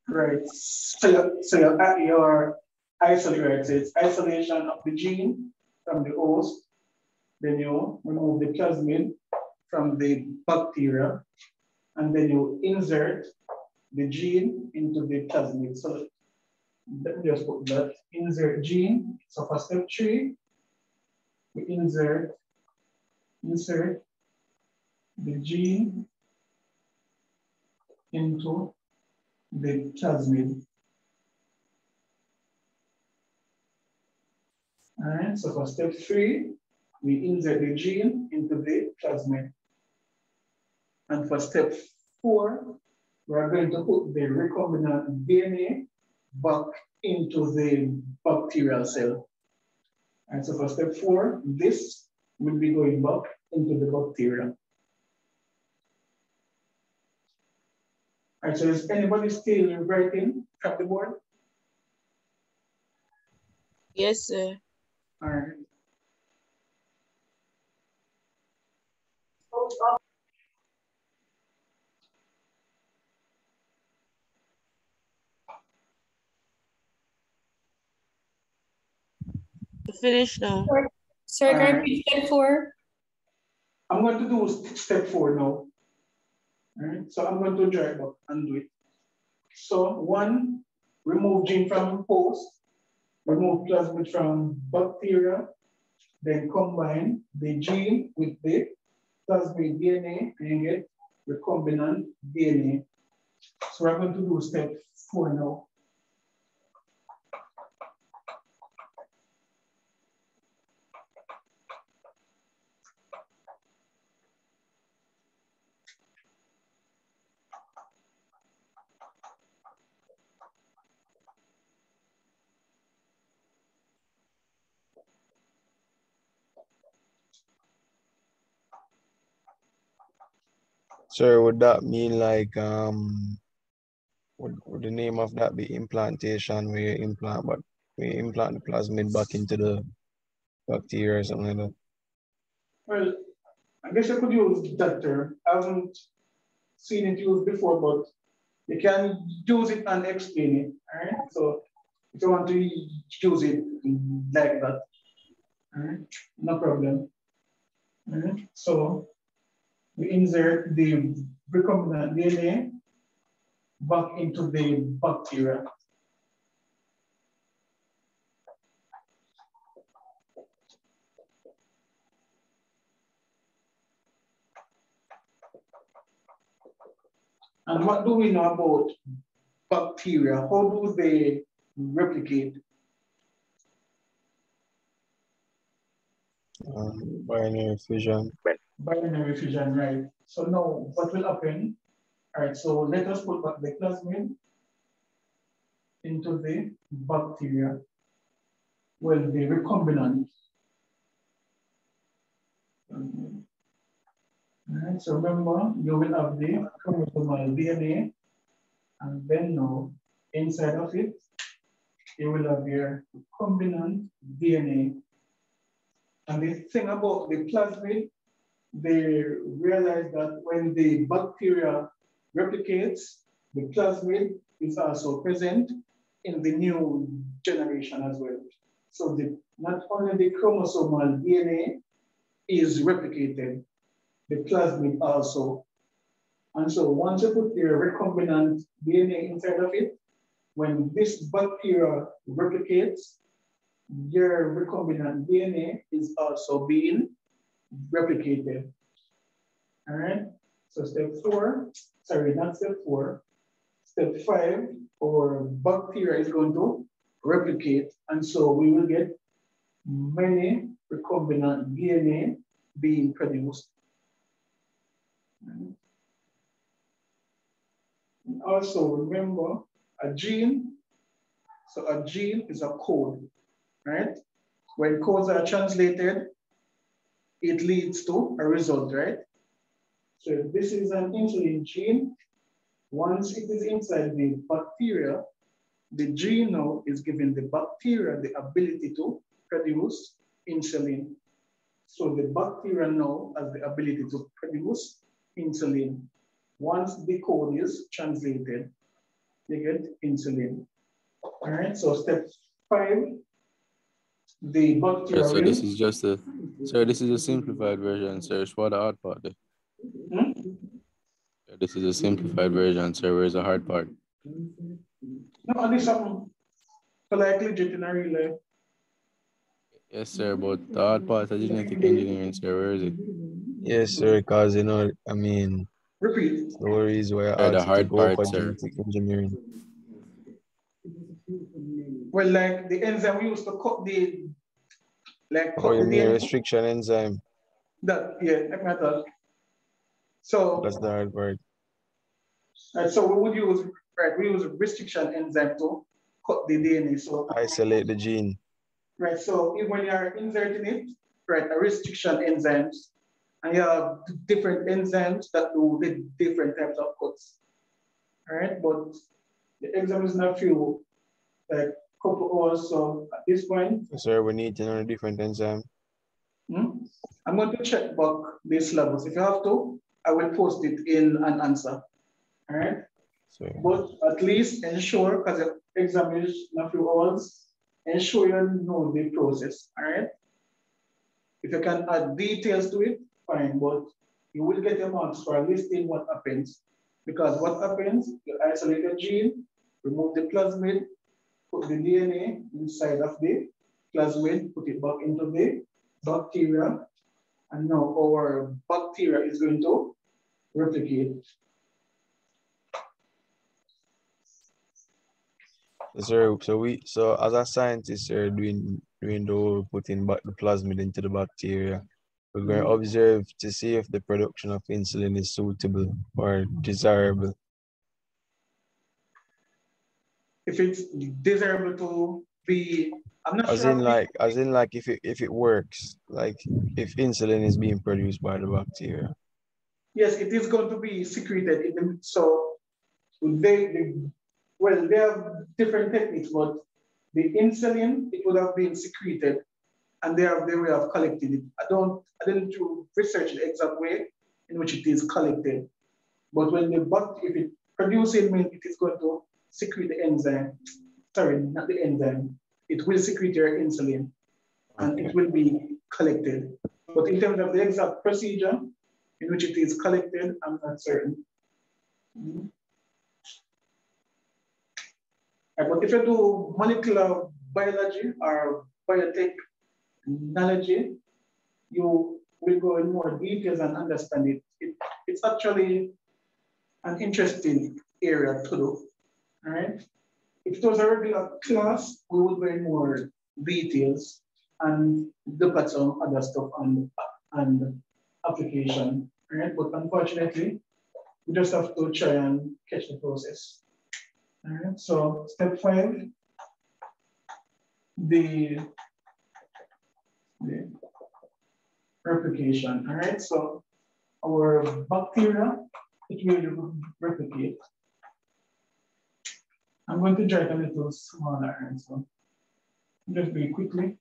Right. So, you're- so you're, at your uh, isolate, so it's isolation of the gene from the host. Then you remove the plasmid from the bacteria, and then you insert the gene into the plasmid. So let me just put that insert gene. So for step three, we insert insert the gene into the plasmid. All right, so for step three, we insert the gene into the plasmid. And for step four, we're going to put the recombinant DNA back into the bacterial cell. And so for step four, this will be going back into the bacteria. All right, so is anybody still writing from the board? Yes, sir. All right. Finish now. Sir, can I Alright. read step four? I'm going to do step four now. All right, so I'm going to drag up and do it. So one, remove gene from host, remove plasmid from bacteria, then combine the gene with the plasmid DNA and you get recombinant DNA. So we're going to do step four now. Sir, would that mean like um would, would the name of that be implantation where you implant but we implant the plasmid back into the bacteria or something like that? Well, I guess I could use that term. I haven't seen it used before, but you can use it and explain it. All right. So if you want to use it like that, all right, no problem. All right. So we insert the recombinant DNA back into the bacteria. And what do we know about bacteria? How do they replicate? Um, binary fission. Binary fission, right? So now what will happen? All right, so let us put the plasmid into the bacteria. Well, the recombinant. All right, so remember, you will have the chromosomal DNA, and then now, inside of it, you will have your recombinant DNA. And the thing about the plasmid, they realize that when the bacteria replicates, the plasmid is also present in the new generation as well. So the, not only the chromosomal DNA is replicated, the plasmid also. And so once you put the recombinant DNA inside of it, when this bacteria replicates, your recombinant DNA is also being replicated. All right, so step four, sorry, not step four, step five, our bacteria is going to replicate, and so we will get many recombinant DNA being produced. And Also remember a gene, so a gene is a code, right? When codes are translated, it leads to a result, right? So this is an insulin gene, once it is inside the bacteria, the gene now is giving the bacteria the ability to produce insulin. So the bacteria now has the ability to produce insulin. Once the code is translated, they get insulin. All right, so step five, the bacteria. Yeah, so this is just a, sir, this is a simplified version, sir. It's for the hard part. there. Hmm? Yeah, This is a simplified version, sir. Where's the hard part? No, at least something like a real. Yes, sir, but the hard part of genetic engineering, sir, where is it? Yes, sir, because you know, I mean, Repeat. the worries were Sir, the asked to hard go part, for sir. genetic engineering. Well, like the enzyme we used to cut the like Oh, you the mean DNA. restriction enzyme? That yeah, metal. So That's the hard part. Right, so we would use right, we use restriction enzyme to cut the DNA. So Isolate the gene. right, so if when you are inserting it, right, a restriction enzymes, and you have different enzymes that do the different types of cuts. All right, but the exam is not few, like couple hours. So at this point, Sir, we need to know the different enzyme. hmm, I'm going to check back these levels. If you have to, I will post it in an answer. All right. So But at least ensure, because the exam is in a few hours, ensure you know the process, all right? If you can add details to it, fine, but you will get your marks for listing what happens. Because what happens, you isolate the gene, remove the plasmid, put the DNA inside of the plasmid, put it back into the bacteria, and now our bacteria is going to replicate. Sir, so we so as a scientist, are doing doing the whole putting back the plasmid into the bacteria, we're going to Mhm. observe to see if the production of insulin is suitable or desirable. If it's desirable to be, I'm not As sure. in like as in like if it if it works, like if insulin is being produced by the bacteria. Yes, it is going to be secreted. in the- So they, they, well, they have different techniques, but the insulin, it would have been secreted and they have their way of collecting it. I don't, I didn't do research the exact way in which it is collected. But when the bact, if it producing means it is going to secrete the enzyme, sorry, not the enzyme, it will secrete your insulin and it will be collected. But in terms of the exact procedure in which it is collected, I'm not certain. Mhm. Uh, But if you do molecular biology or biotechnology, you will go in more details and understand it. it. It's actually an interesting area to do. All right. If it was a regular class, we would in more details and look at some other stuff and, and application. Right. But unfortunately, we just have to try and catch the process. All right. So step five, the, the replication. All right. So our bacteria, it will replicate. I'm going to draw it a little smaller. and So just very quickly.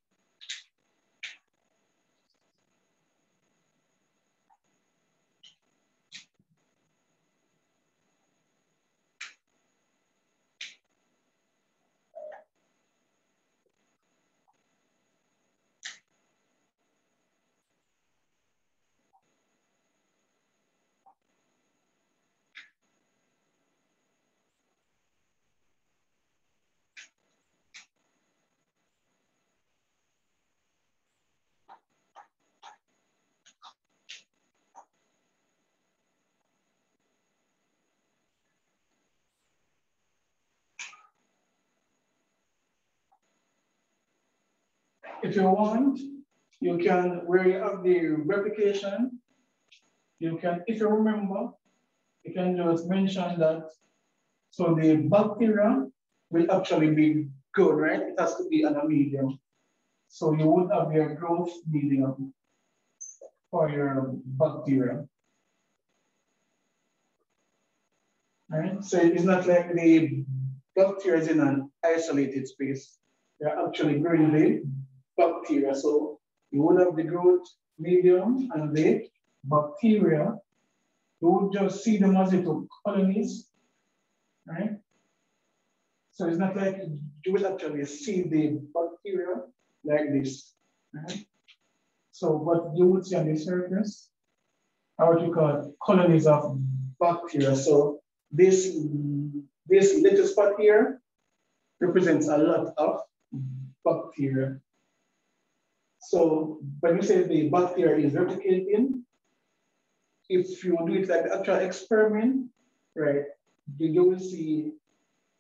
If you want, you can, where you have the replication, you can, if you remember, you can just mention that. So the bacteria will actually be good, right? It has to be on a medium. So you would have your growth medium for your bacteria. Right? So it's not like the bacteria is in an isolated space. They're actually growing the bacteria. So you would have the growth medium and the bacteria. You would just see them as little colonies, right? So it's not like you will actually see the bacteria like this, right? So what you would see on the surface are what you call colonies of bacteria. So this, this little spot here represents a lot of bacteria. So when you say the bacteria is replicating, if you do it like the actual experiment, right, you will see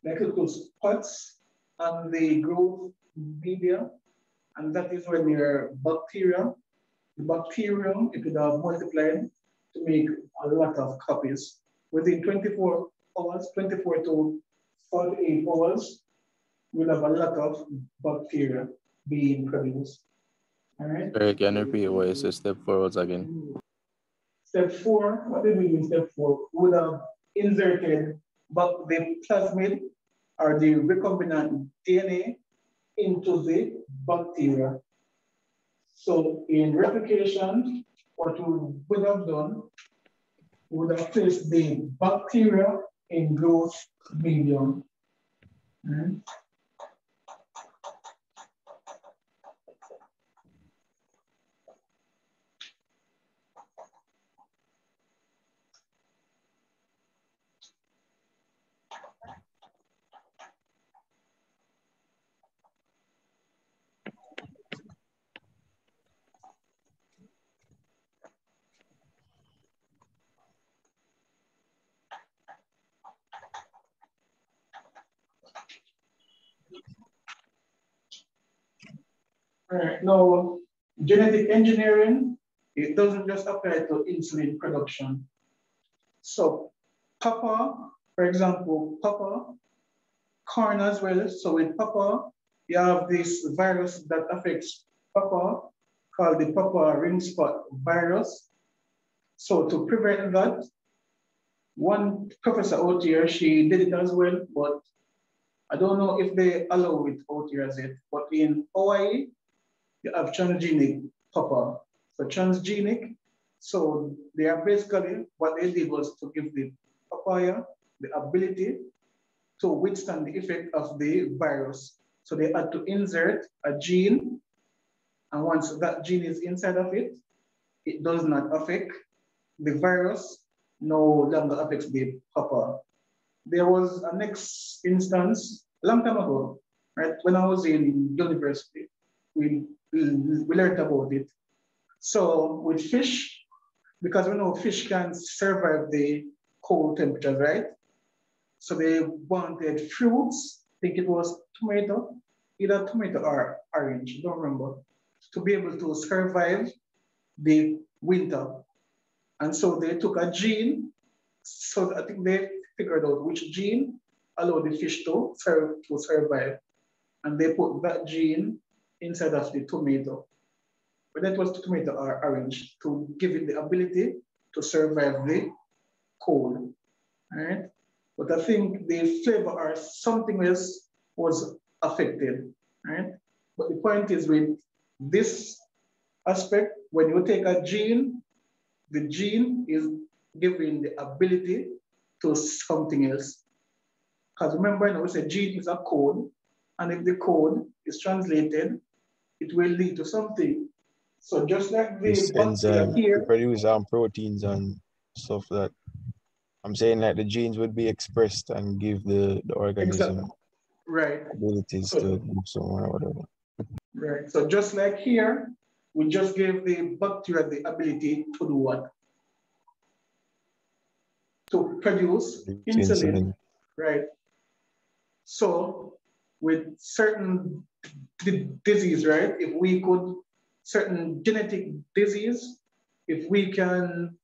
like little spots on the growth media And that is when your bacteria, the bacterium, it would have multiplied to make a lot of copies. Within 24 hours, 24 to 48 hours, we'll have a lot of bacteria being produced. All right. Sorry, can you repeat what said step forwards again? Step four, what did we do in step four? We would have inserted but the plasmid or the recombinant DNA into the bacteria. So in replication, what we would have done, would have placed the bacteria in growth medium. Mm. All now genetic engineering, it doesn't just apply to insulin production. So pawpaw, for example, pawpaw, corn as well. So with pawpaw, you have this virus that affects pawpaw called the pawpaw ring spot virus. So to prevent that, one professor out here, she did it as well, but I don't know if they allow it out here as it, but in Hawaii, you have transgenic pawpaw. So transgenic, so they are basically, what they did was to give the papaya the ability to withstand the effect of the virus. So they had to insert a gene, and once that gene is inside of it, it does not affect the virus, no longer affects the pawpaw. There was a next instance, a long time ago, right? When I was in university, we we, learned about it. So with fish, because we know fish can survive the cold temperatures, right? So they wanted fruits, I think it was tomato, either tomato or orange, don't remember, to be able to survive the winter. And so they took a gene, so I think they figured out which gene allowed the fish to, to survive. And they put that gene inside of the tomato. But that was tomato or orange to give it the ability to survive the cold, right? But I think the flavor or something else was affected, right? But the point is with this aspect, when you take a gene, the gene is given the ability to something else. Because remember, you know, we said gene is a code, and if the code is translated it will lead to something. So just like the This enzyme here, produce um, proteins and stuff that I'm saying like the genes would be expressed and give the, the organism Exactly. right, abilities So- to do somewhere or whatever. right. So just like here, we just gave the bacteria the ability to do what? To produce insulin, Insulin. right? So with certain disease, right? If we could, certain genetic disease, if we can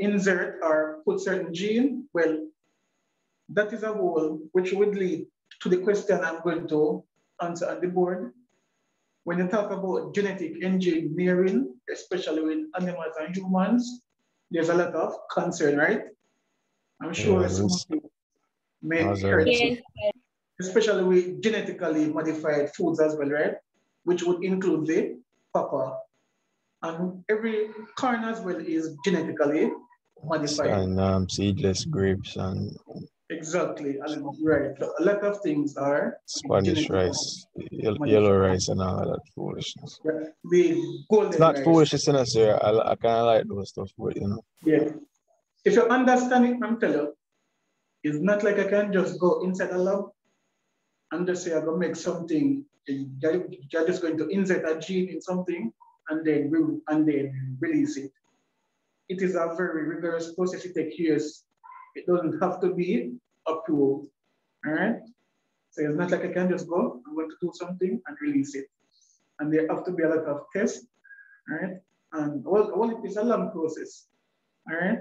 insert or put certain gene, well, that is a whole which would lead to the question I'm going to answer on the board. When you talk about genetic engineering, especially with animals and humans, there's a lot of concern, right? I'm sure Yeah, some of you may Hazard. Especially with genetically modified foods as well, right? Which would include the pawpaw. And every corn as well is genetically modified. And um, seedless grapes and Exactly, right. A lot of things are Spanish rice, yellow, yellow rice and all that foolishness. The golden It's not rice. foolishness in us here. I, I kind of like those stuff, but you know. Yeah. If you understand it, I'm telling you, it's not like I can just go inside a lab and just say I'm gonna make something. You're you're just going to insert a gene in something and then re- and then release it. It is a very rigorous process. It takes years. It doesn't have to be approved. All right. So it's not like I can just go. I'm going to do something and release it. and there have to be a lot of tests, right? And well, well it's a long process, all right?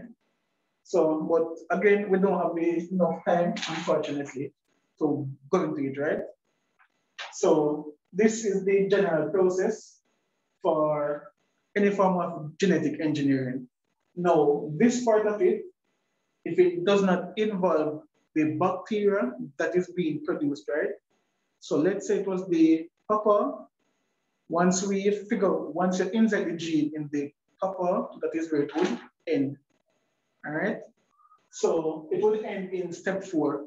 So, but again, we don't have enough time, unfortunately, to go into it, right? So this is the general process for any form of genetic engineering. Now, this part of it, if it does not involve the bacteria that is being produced, right? So let's say it was the pawpaw. Once we figure, once you insert the gene in the pawpaw, that is where it would end. All right. So it would end in step four.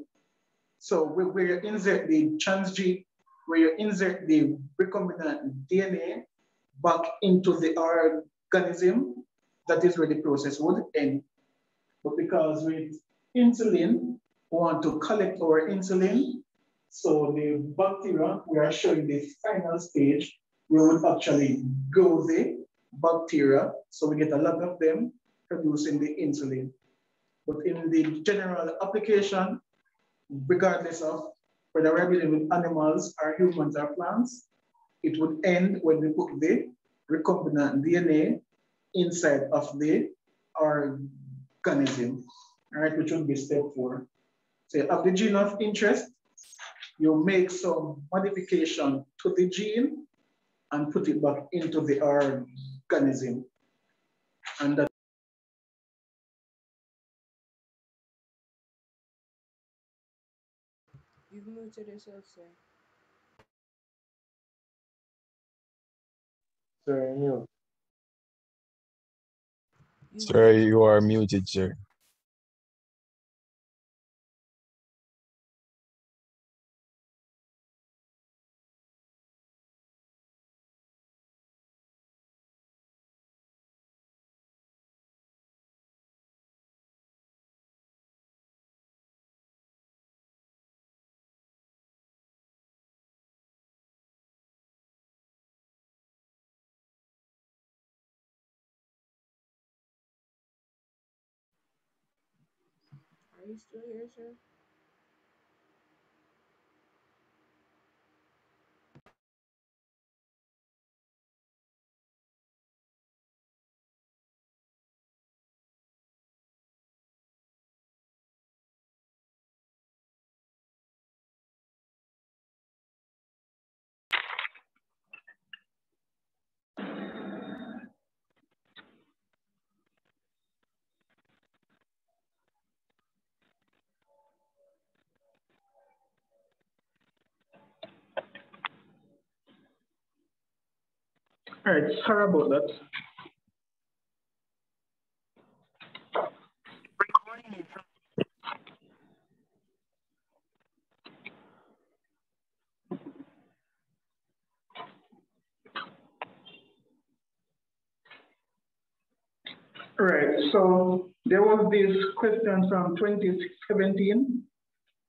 So where, where you insert the transgene, where you insert the recombinant DNA back into the organism, that is where the process would end. But because with insulin, we want to collect our insulin, so the bacteria, we are showing the final stage, we would actually grow the bacteria, so we get a lot of them producing the insulin. But in the general application, regardless of whether we're dealing with animals or humans or plants, it would end when we put the recombinant DNA inside of the organism, all right, which would be step four. So have the gene of interest, you make some modification to the gene and put it back into the organism. And that You've muted yourself, sir. Sir, mute. Sir, you are muted, sir. You still here, sir? All right, sorry about that. All right, so there was this question from 2017.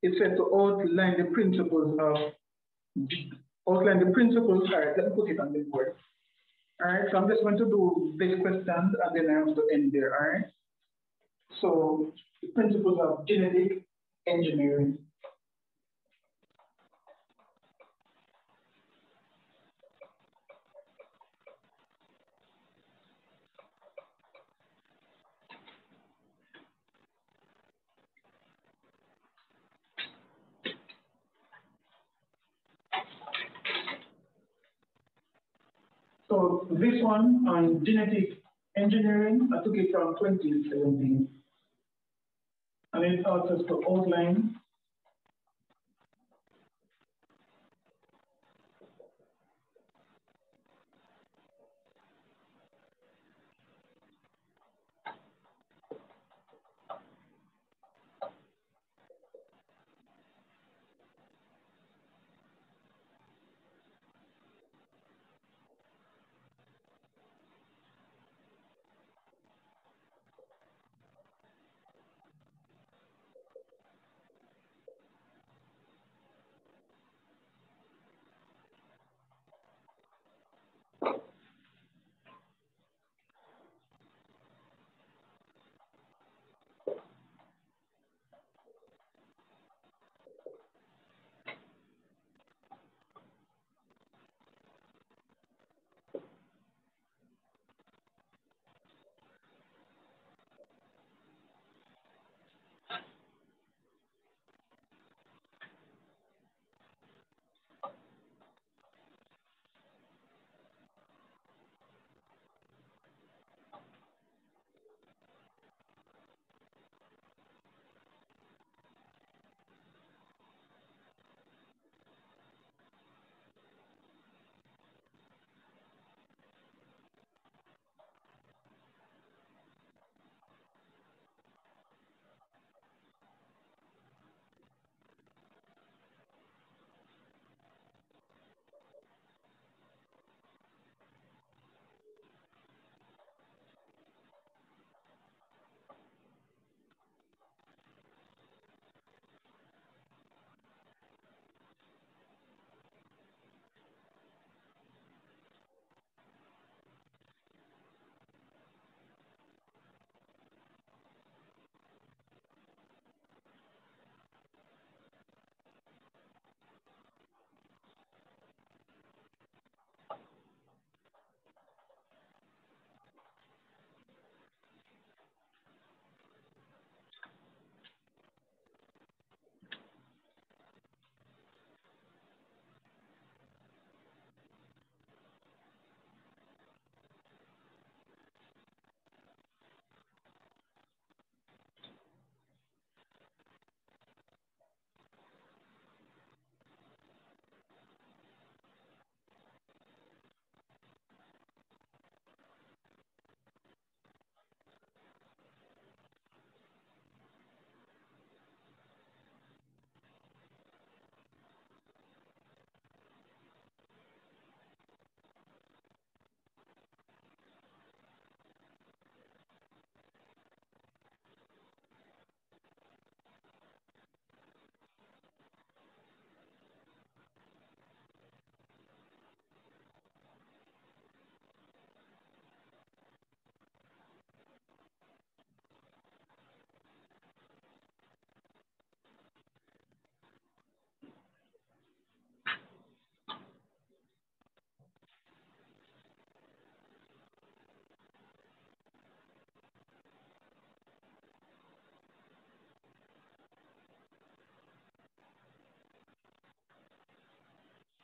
It said to outline the principles of, outline the principles, all right, let me put it on the board. All right, so I'm just going to do this question and then I have to end there, all right? So the principles of genetic engineering. So this one on genetic engineering, I took it from 2017. And it asks us to outline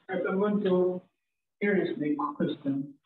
I'm going to the question.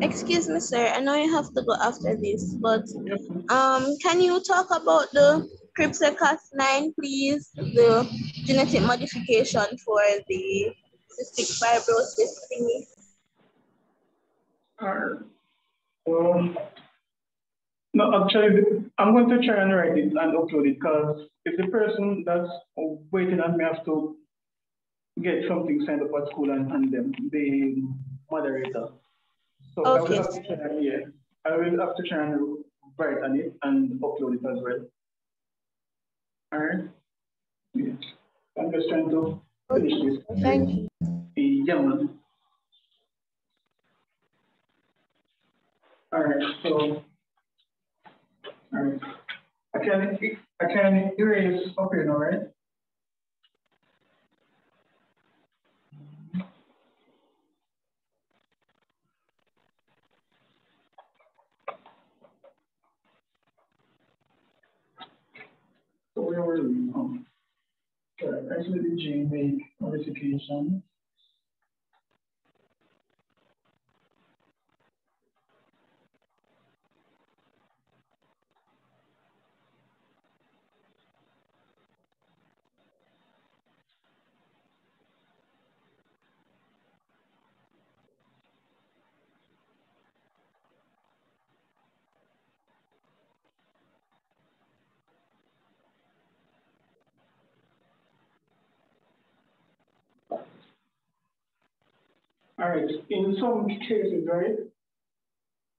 Excuse me, sir. I know you have to go after this, but um, can you talk about the CRISPR-Cas9, please? The genetic modification for the cystic fibrosis thingy. Alright. Um, no, actually, I'm going to try and write it and upload it because if the person that's waiting on me have to get something signed up at school and hand them, the moderator. So I will Okay. have to try and, yeah, I will have to try and write on it and upload it as well. All right. Yeah. I'm just trying to finish this. Thank you. Yeah, man. All right, so, all right. I can, I can erase up here now, right? So where were we? Um, sorry, actually the G make. All right, in some cases, right,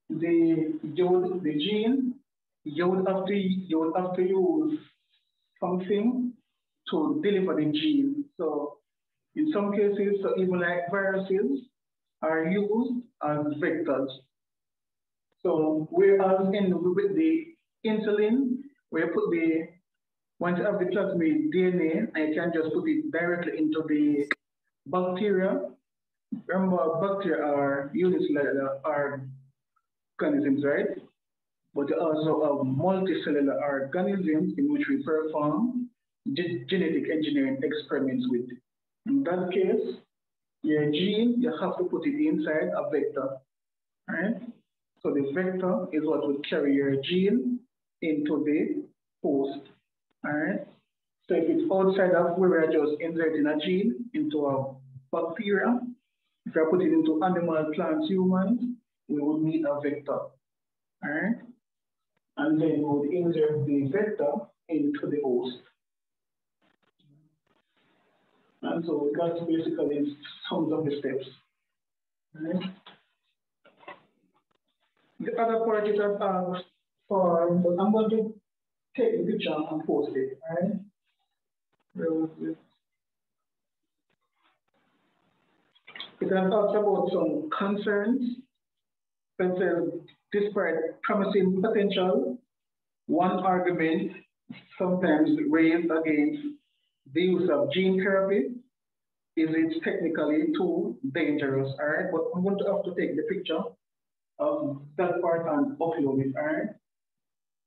the the gene, you would have to you would have to use something to deliver the gene So in some cases, so even like viruses are used as vectors. So whereas in with the insulin, you put the once you have the plasmid DNA, I can just put it directly into the bacteria. Remember, bacteria are unicellular organisms, right? But also have multicellular organisms in which we perform ge genetic engineering experiments with. In that case, your gene, you have to put it inside a vector, right? So the vector is what will carry your gene into the host, all right? So if it's outside of where we're just inserting a gene into a bacteria, if I put it into animal, plants, humans, we would need a vector, all right? And then we would insert the vector into the host. And so that's basically some of the steps. Right? The other part is that uh, for, I'm going to take the picture and post it, right? It can talk about some concerns, such uh, as despite promising potential, one argument sometimes raised against the use of gene therapy is it technically too dangerous, all right? But I'm going to have to take the picture of that part and upload it, all right?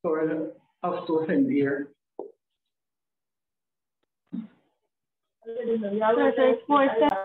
So I'll have to send here. It's steps.